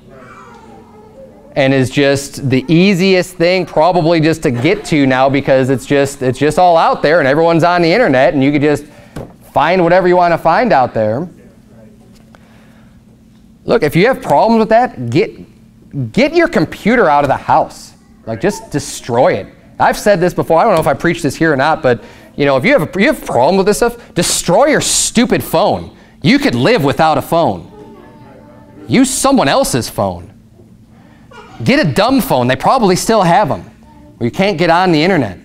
and is just the easiest thing probably just to get to now because it's just it's just all out there and everyone's on the internet and you can just find whatever you want to find out there. Look, if you have problems with that, get get your computer out of the house. Like just destroy it. I've said this before. I don't know if I preached this here or not, but you know, if you have a, you have a problem with this stuff, destroy your stupid phone. You could live without a phone. Use someone else's phone. Get a dumb phone. They probably still have them. You can't get on the internet.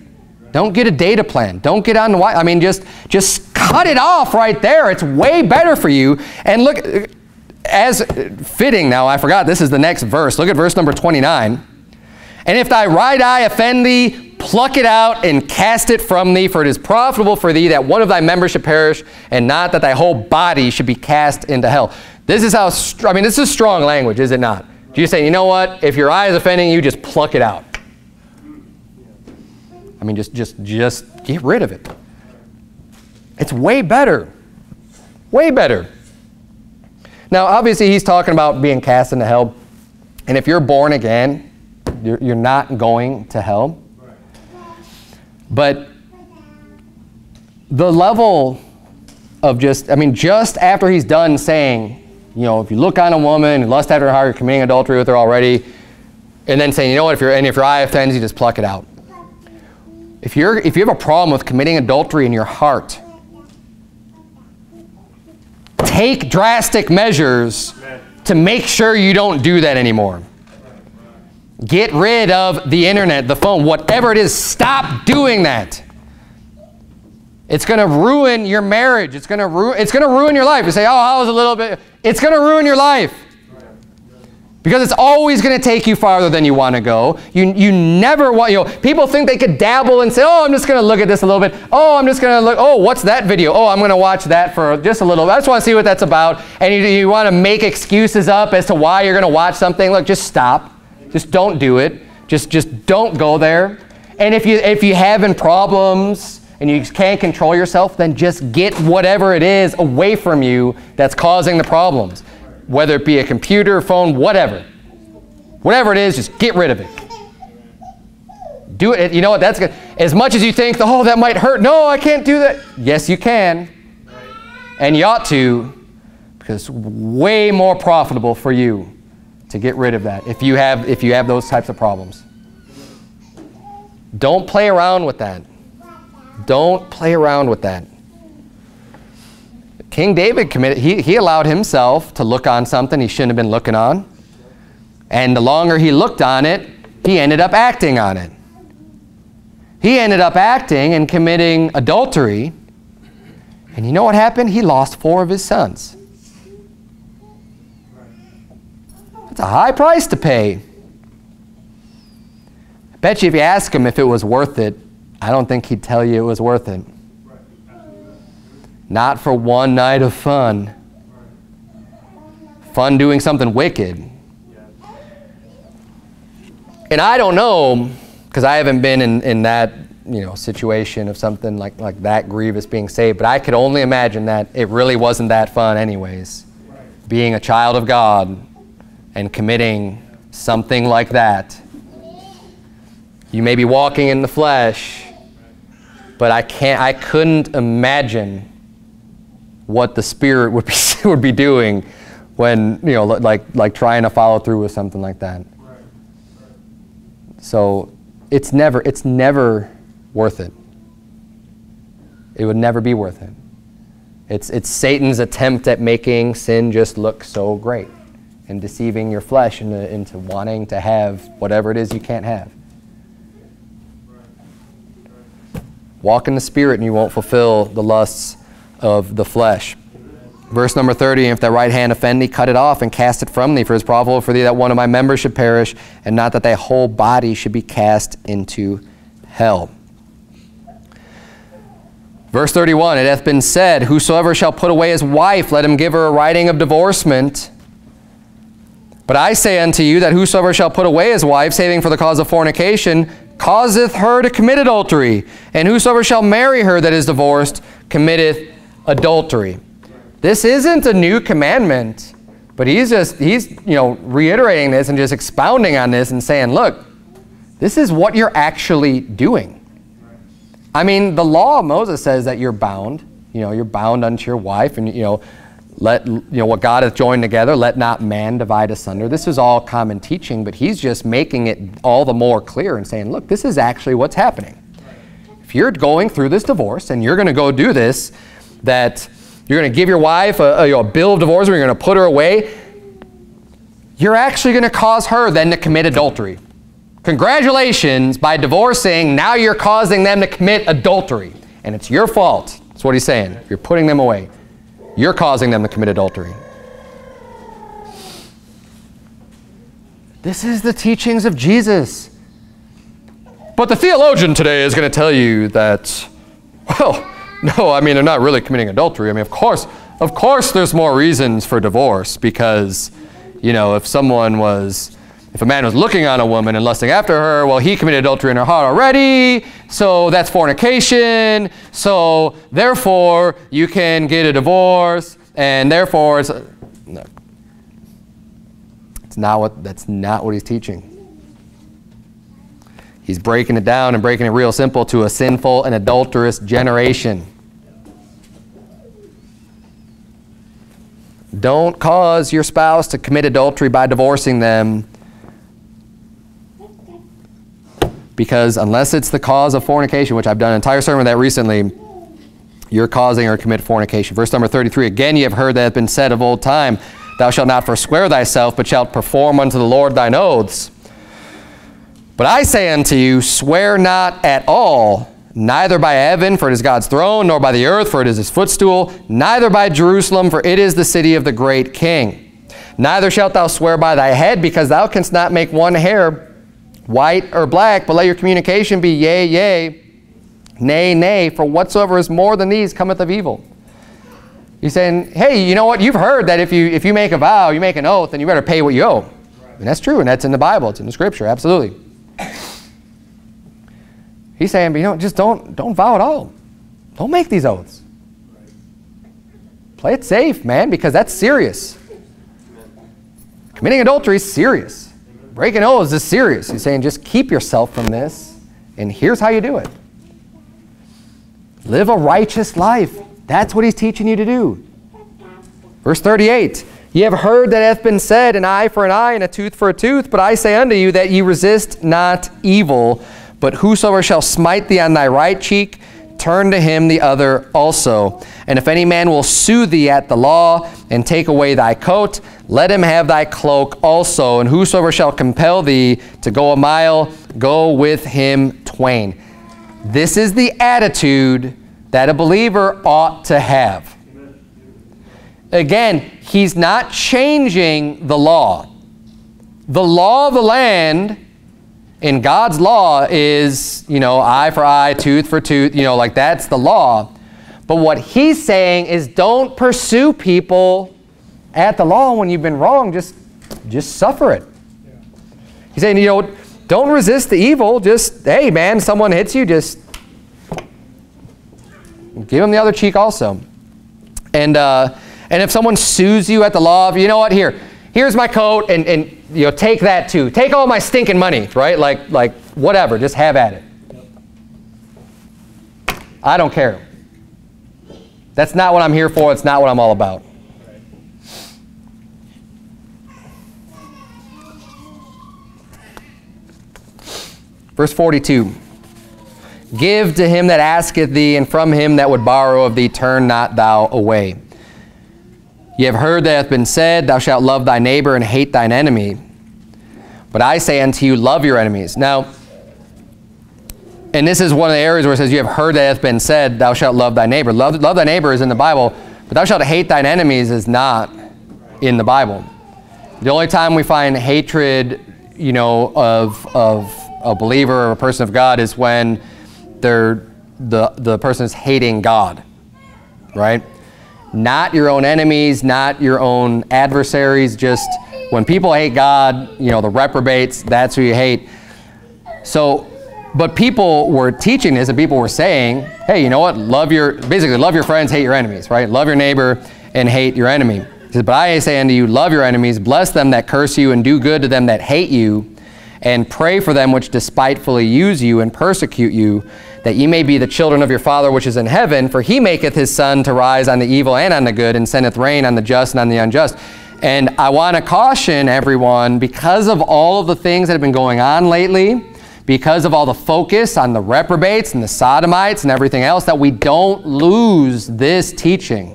Don't get a data plan. Don't get on the. I mean, just just cut it off right there. It's way better for you. And look, as fitting now, I forgot this is the next verse. Look at verse number 29. And if thy right eye offend thee, pluck it out and cast it from thee, for it is profitable for thee that one of thy members should perish, and not that thy whole body should be cast into hell. This is how, I mean, this is strong language, is it not? Do you say, you know what? If your eye is offending you, just pluck it out. I mean, just, just, just get rid of it. It's way better. Way better. Now, obviously, he's talking about being cast into hell. And if you're born again, you're, you're not going to hell. But the level of just, I mean, just after he's done saying, you know, if you look on a woman and lust after her heart, you're committing adultery with her already, and then saying, you know what, if, you're, and if your eye offends you, just pluck it out. If, you're, if you have a problem with committing adultery in your heart, take drastic measures to make sure you don't do that anymore. Get rid of the internet, the phone, whatever it is. Stop doing that. It's going to ruin your marriage. It's going to ruin. It's going to ruin your life. You say, "Oh, I was a little bit." It's going to ruin your life because it's always going to take you farther than you want to go. You you never want. You know, people think they could dabble and say, "Oh, I'm just going to look at this a little bit." Oh, I'm just going to look. Oh, what's that video? Oh, I'm going to watch that for just a little. I just want to see what that's about. And you, you want to make excuses up as to why you're going to watch something. Look, just stop. Just don't do it. Just just don't go there. And if you if you're having problems and you can't control yourself, then just get whatever it is away from you that's causing the problems. Whether it be a computer, phone, whatever. Whatever it is, just get rid of it. Do it. You know what? That's good. As much as you think, oh, that might hurt. No, I can't do that. Yes, you can. And you ought to, because it's way more profitable for you to get rid of that if you have, if you have those types of problems. Don't play around with that. Don't play around with that. King David committed, he, he allowed himself to look on something he shouldn't have been looking on. And the longer he looked on it, he ended up acting on it. He ended up acting and committing adultery. And you know what happened? He lost four of his sons. That's a high price to pay. I bet you if you ask him if it was worth it, I don't think he'd tell you it was worth it. Not for one night of fun. Fun doing something wicked. And I don't know, because I haven't been in, in that you know, situation of something like, like that grievous being saved, but I could only imagine that it really wasn't that fun anyways. Being a child of God and committing something like that. You may be walking in the flesh, but I can't I couldn't imagine what the spirit would be (laughs) would be doing when you know like like trying to follow through with something like that. So it's never it's never worth it. It would never be worth it. It's it's Satan's attempt at making sin just look so great and deceiving your flesh into, into wanting to have whatever it is you can't have. Walk in the Spirit and you won't fulfill the lusts of the flesh. Verse number 30, if thy right hand offend thee, cut it off and cast it from thee, for it is profitable for thee that one of my members should perish, and not that thy whole body should be cast into hell. Verse 31, it hath been said, Whosoever shall put away his wife, let him give her a writing of divorcement. But I say unto you that whosoever shall put away his wife, saving for the cause of fornication, causeth her to commit adultery. And whosoever shall marry her that is divorced committeth adultery. This isn't a new commandment, but he's just, he's, you know, reiterating this and just expounding on this and saying, look, this is what you're actually doing. I mean, the law of Moses says that you're bound. You know, you're bound unto your wife and, you know, let, you know, what God hath joined together, let not man divide asunder. This is all common teaching, but he's just making it all the more clear and saying, look, this is actually what's happening. If you're going through this divorce and you're going to go do this, that you're going to give your wife a, a, you know, a bill of divorce or you're going to put her away, you're actually going to cause her then to commit adultery. Congratulations, by divorcing, now you're causing them to commit adultery. And it's your fault. That's what he's saying. You're putting them away. You're causing them to commit adultery. This is the teachings of Jesus. But the theologian today is going to tell you that, well, (laughs) no, I mean, they're not really committing adultery. I mean, of course, of course there's more reasons for divorce because, you know, if someone was, if a man was looking on a woman and lusting after her, well, he committed adultery in her heart already, so that's fornication, so therefore you can get a divorce, and therefore it's, no. It's not what, that's not what he's teaching. He's breaking it down and breaking it real simple to a sinful and adulterous generation. Don't cause your spouse to commit adultery by divorcing them because unless it's the cause of fornication, which I've done an entire sermon on that recently, you're causing or commit fornication. Verse number 33, Again ye have heard that hath been said of old time, Thou shalt not forswear thyself, but shalt perform unto the Lord thine oaths. But I say unto you, swear not at all, neither by heaven, for it is God's throne, nor by the earth, for it is his footstool, neither by Jerusalem, for it is the city of the great king. Neither shalt thou swear by thy head, because thou canst not make one hair white or black, but let your communication be yea, yea, nay, nay, for whatsoever is more than these cometh of evil. He's saying, hey, you know what? You've heard that if you, if you make a vow, you make an oath, then you better pay what you owe. And that's true, and that's in the Bible. It's in the Scripture, absolutely. He's saying, but you know, just don't, don't vow at all. Don't make these oaths. Play it safe, man, because that's serious. Committing adultery is serious. Breaking oaths is serious. He's saying, just keep yourself from this, and here's how you do it. Live a righteous life. That's what he's teaching you to do. Verse 38 Ye have heard that hath been said, An eye for an eye, and a tooth for a tooth. But I say unto you that ye resist not evil, but whosoever shall smite thee on thy right cheek, turn to him the other also. And if any man will sue thee at the law, and take away thy coat, let him have thy cloak also. And whosoever shall compel thee to go a mile, go with him twain. This is the attitude that a believer ought to have. Again, he's not changing the law. The law of the land in God's law is, you know, eye for eye, tooth for tooth, you know, like that's the law. But what he's saying is don't pursue people at the law when you've been wrong. Just, just suffer it. He's saying, you know, don't resist the evil. Just, hey, man, someone hits you, just give them the other cheek also. And, uh, and if someone sues you at the law, you know what, here, here's my coat, and, and you know, take that too. Take all my stinking money, right? Like, like whatever, just have at it. I don't care. That's not what I'm here for. It's not what I'm all about. Verse 42. Give to him that asketh thee, and from him that would borrow of thee, turn not thou away. Ye have heard that hath been said, Thou shalt love thy neighbor and hate thine enemy. But I say unto you, love your enemies. Now, and this is one of the areas where it says, You have heard that hath been said, Thou shalt love thy neighbor. Love, love thy neighbor is in the Bible, but thou shalt hate thine enemies is not in the Bible. The only time we find hatred, you know, of, of a believer or a person of God is when they're, the, the person is hating God, right? Not your own enemies, not your own adversaries, just when people hate God, you know, the reprobates, that's who you hate. So, but people were teaching this and people were saying, hey, you know what? Love your, basically, love your friends, hate your enemies, right? Love your neighbor and hate your enemy. He says, but I say unto you, love your enemies, bless them that curse you, and do good to them that hate you, and pray for them which despitefully use you and persecute you, that ye may be the children of your Father which is in heaven, for he maketh his sun to rise on the evil and on the good, and sendeth rain on the just and on the unjust. And I want to caution everyone, because of all of the things that have been going on lately, because of all the focus on the reprobates and the sodomites and everything else, that we don't lose this teaching.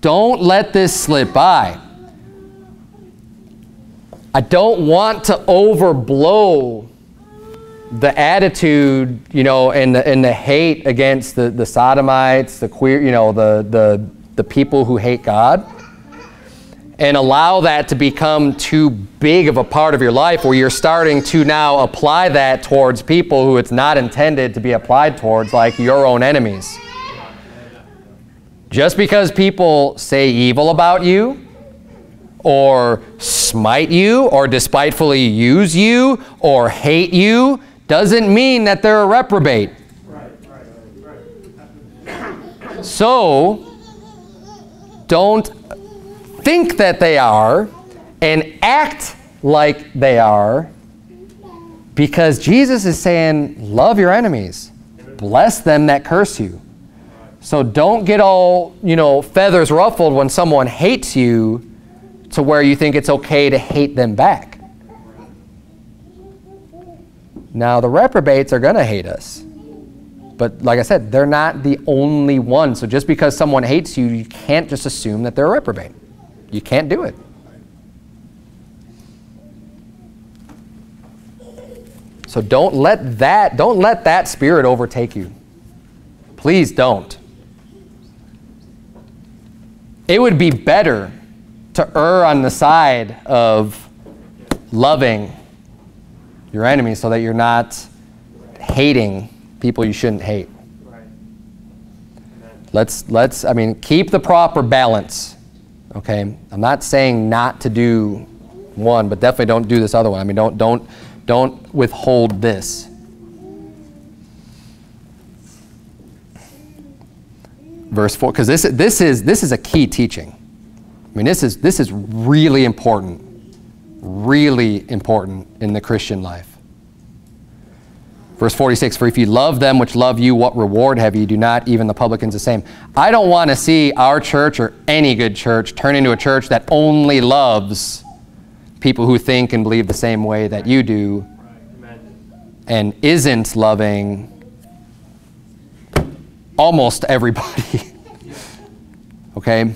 Don't let this slip by. I don't want to overblow the attitude, you know, and the, and the hate against the, the sodomites, the queer, you know, the, the, the people who hate God, and allow that to become too big of a part of your life where you're starting to now apply that towards people who it's not intended to be applied towards, like your own enemies. Just because people say evil about you, or smite you, or despitefully use you, or hate you, doesn't mean that they're a reprobate. So, don't think that they are and act like they are because Jesus is saying, love your enemies, bless them that curse you. So don't get all, you know, feathers ruffled when someone hates you to where you think it's okay to hate them back. Now, the reprobates are going to hate us. But like I said, they're not the only one. So just because someone hates you, you can't just assume that they're a reprobate. You can't do it. So don't let that don't let that spirit overtake you. Please don't. It would be better to err on the side of loving your enemies so that you're not hating people you shouldn't hate. Let's let's I mean keep the proper balance. Okay? I'm not saying not to do one, but definitely don't do this other one. I mean don't don't don't withhold this. Verse 4 because this this is this is a key teaching. I mean this is this is really important. Really important in the Christian life. Verse 46, for if you love them which love you, what reward have you? Do not even the publicans the same. I don't want to see our church or any good church turn into a church that only loves people who think and believe the same way that you do and isn't loving almost everybody. (laughs) okay?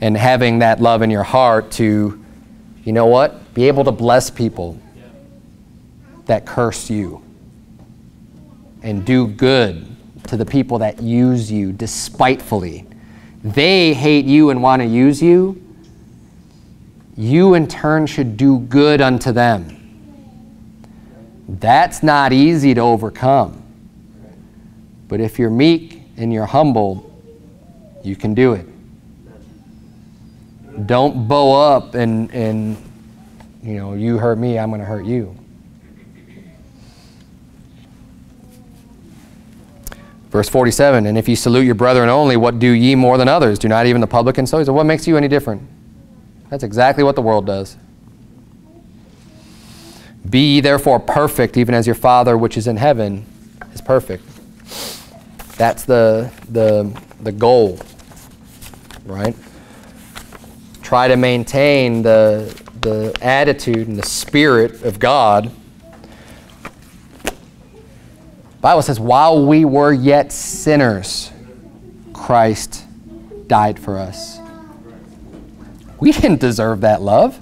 And having that love in your heart to, you know what? Be able to bless people that curse you and do good to the people that use you despitefully. They hate you and want to use you. You, in turn, should do good unto them. That's not easy to overcome. But if you're meek and you're humble, you can do it. Don't bow up and, and you know, you hurt me, I'm going to hurt you. Verse 47, and if ye salute your brethren only, what do ye more than others? Do not even the publicans so? He said, what makes you any different? That's exactly what the world does. Be ye therefore perfect, even as your Father which is in heaven is perfect. That's the, the, the goal, right? Try to maintain the, the attitude and the spirit of God Bible says, while we were yet sinners, Christ died for us. We didn't deserve that love.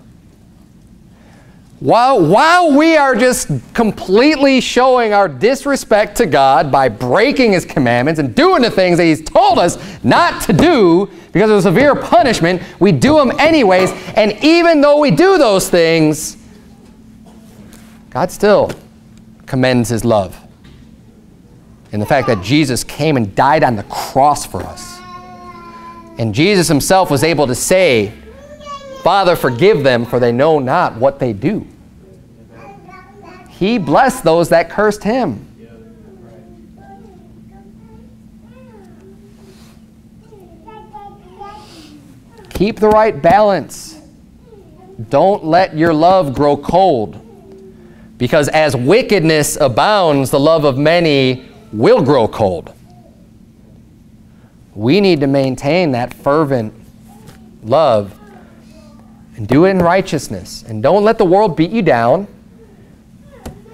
While, while we are just completely showing our disrespect to God by breaking His commandments and doing the things that He's told us not to do because of severe punishment, we do them anyways. And even though we do those things, God still commends His love in the fact that Jesus came and died on the cross for us. And Jesus himself was able to say, Father, forgive them, for they know not what they do. He blessed those that cursed him. Keep the right balance. Don't let your love grow cold. Because as wickedness abounds, the love of many will grow cold. We need to maintain that fervent love and do it in righteousness. And don't let the world beat you down.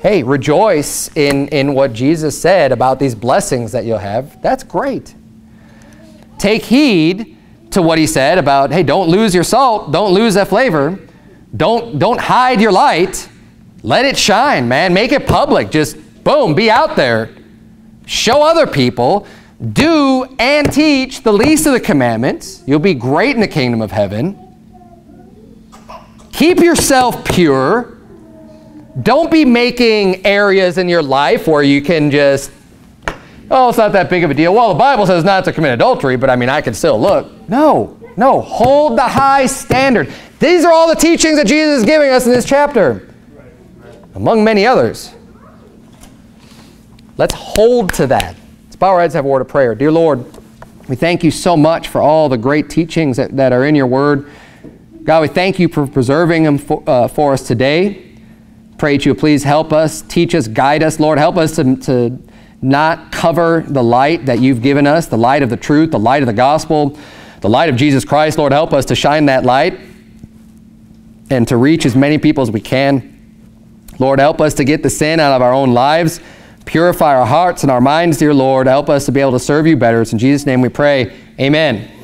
Hey, rejoice in, in what Jesus said about these blessings that you'll have. That's great. Take heed to what he said about, hey, don't lose your salt, don't lose that flavor. Don't, don't hide your light. Let it shine, man. Make it public. Just boom, be out there. Show other people. Do and teach the least of the commandments. You'll be great in the kingdom of heaven. Keep yourself pure. Don't be making areas in your life where you can just, oh, it's not that big of a deal. Well, the Bible says not to commit adultery, but I mean, I can still look. No, no. Hold the high standard. These are all the teachings that Jesus is giving us in this chapter, among many others. Let's hold to that. Let's bow our heads have a word of prayer. Dear Lord, we thank you so much for all the great teachings that, that are in your word. God, we thank you for preserving them for, uh, for us today. Pray that you please help us, teach us, guide us. Lord, help us to, to not cover the light that you've given us, the light of the truth, the light of the gospel, the light of Jesus Christ. Lord, help us to shine that light and to reach as many people as we can. Lord, help us to get the sin out of our own lives. Purify our hearts and our minds, dear Lord. Help us to be able to serve you better. It's in Jesus' name we pray. Amen.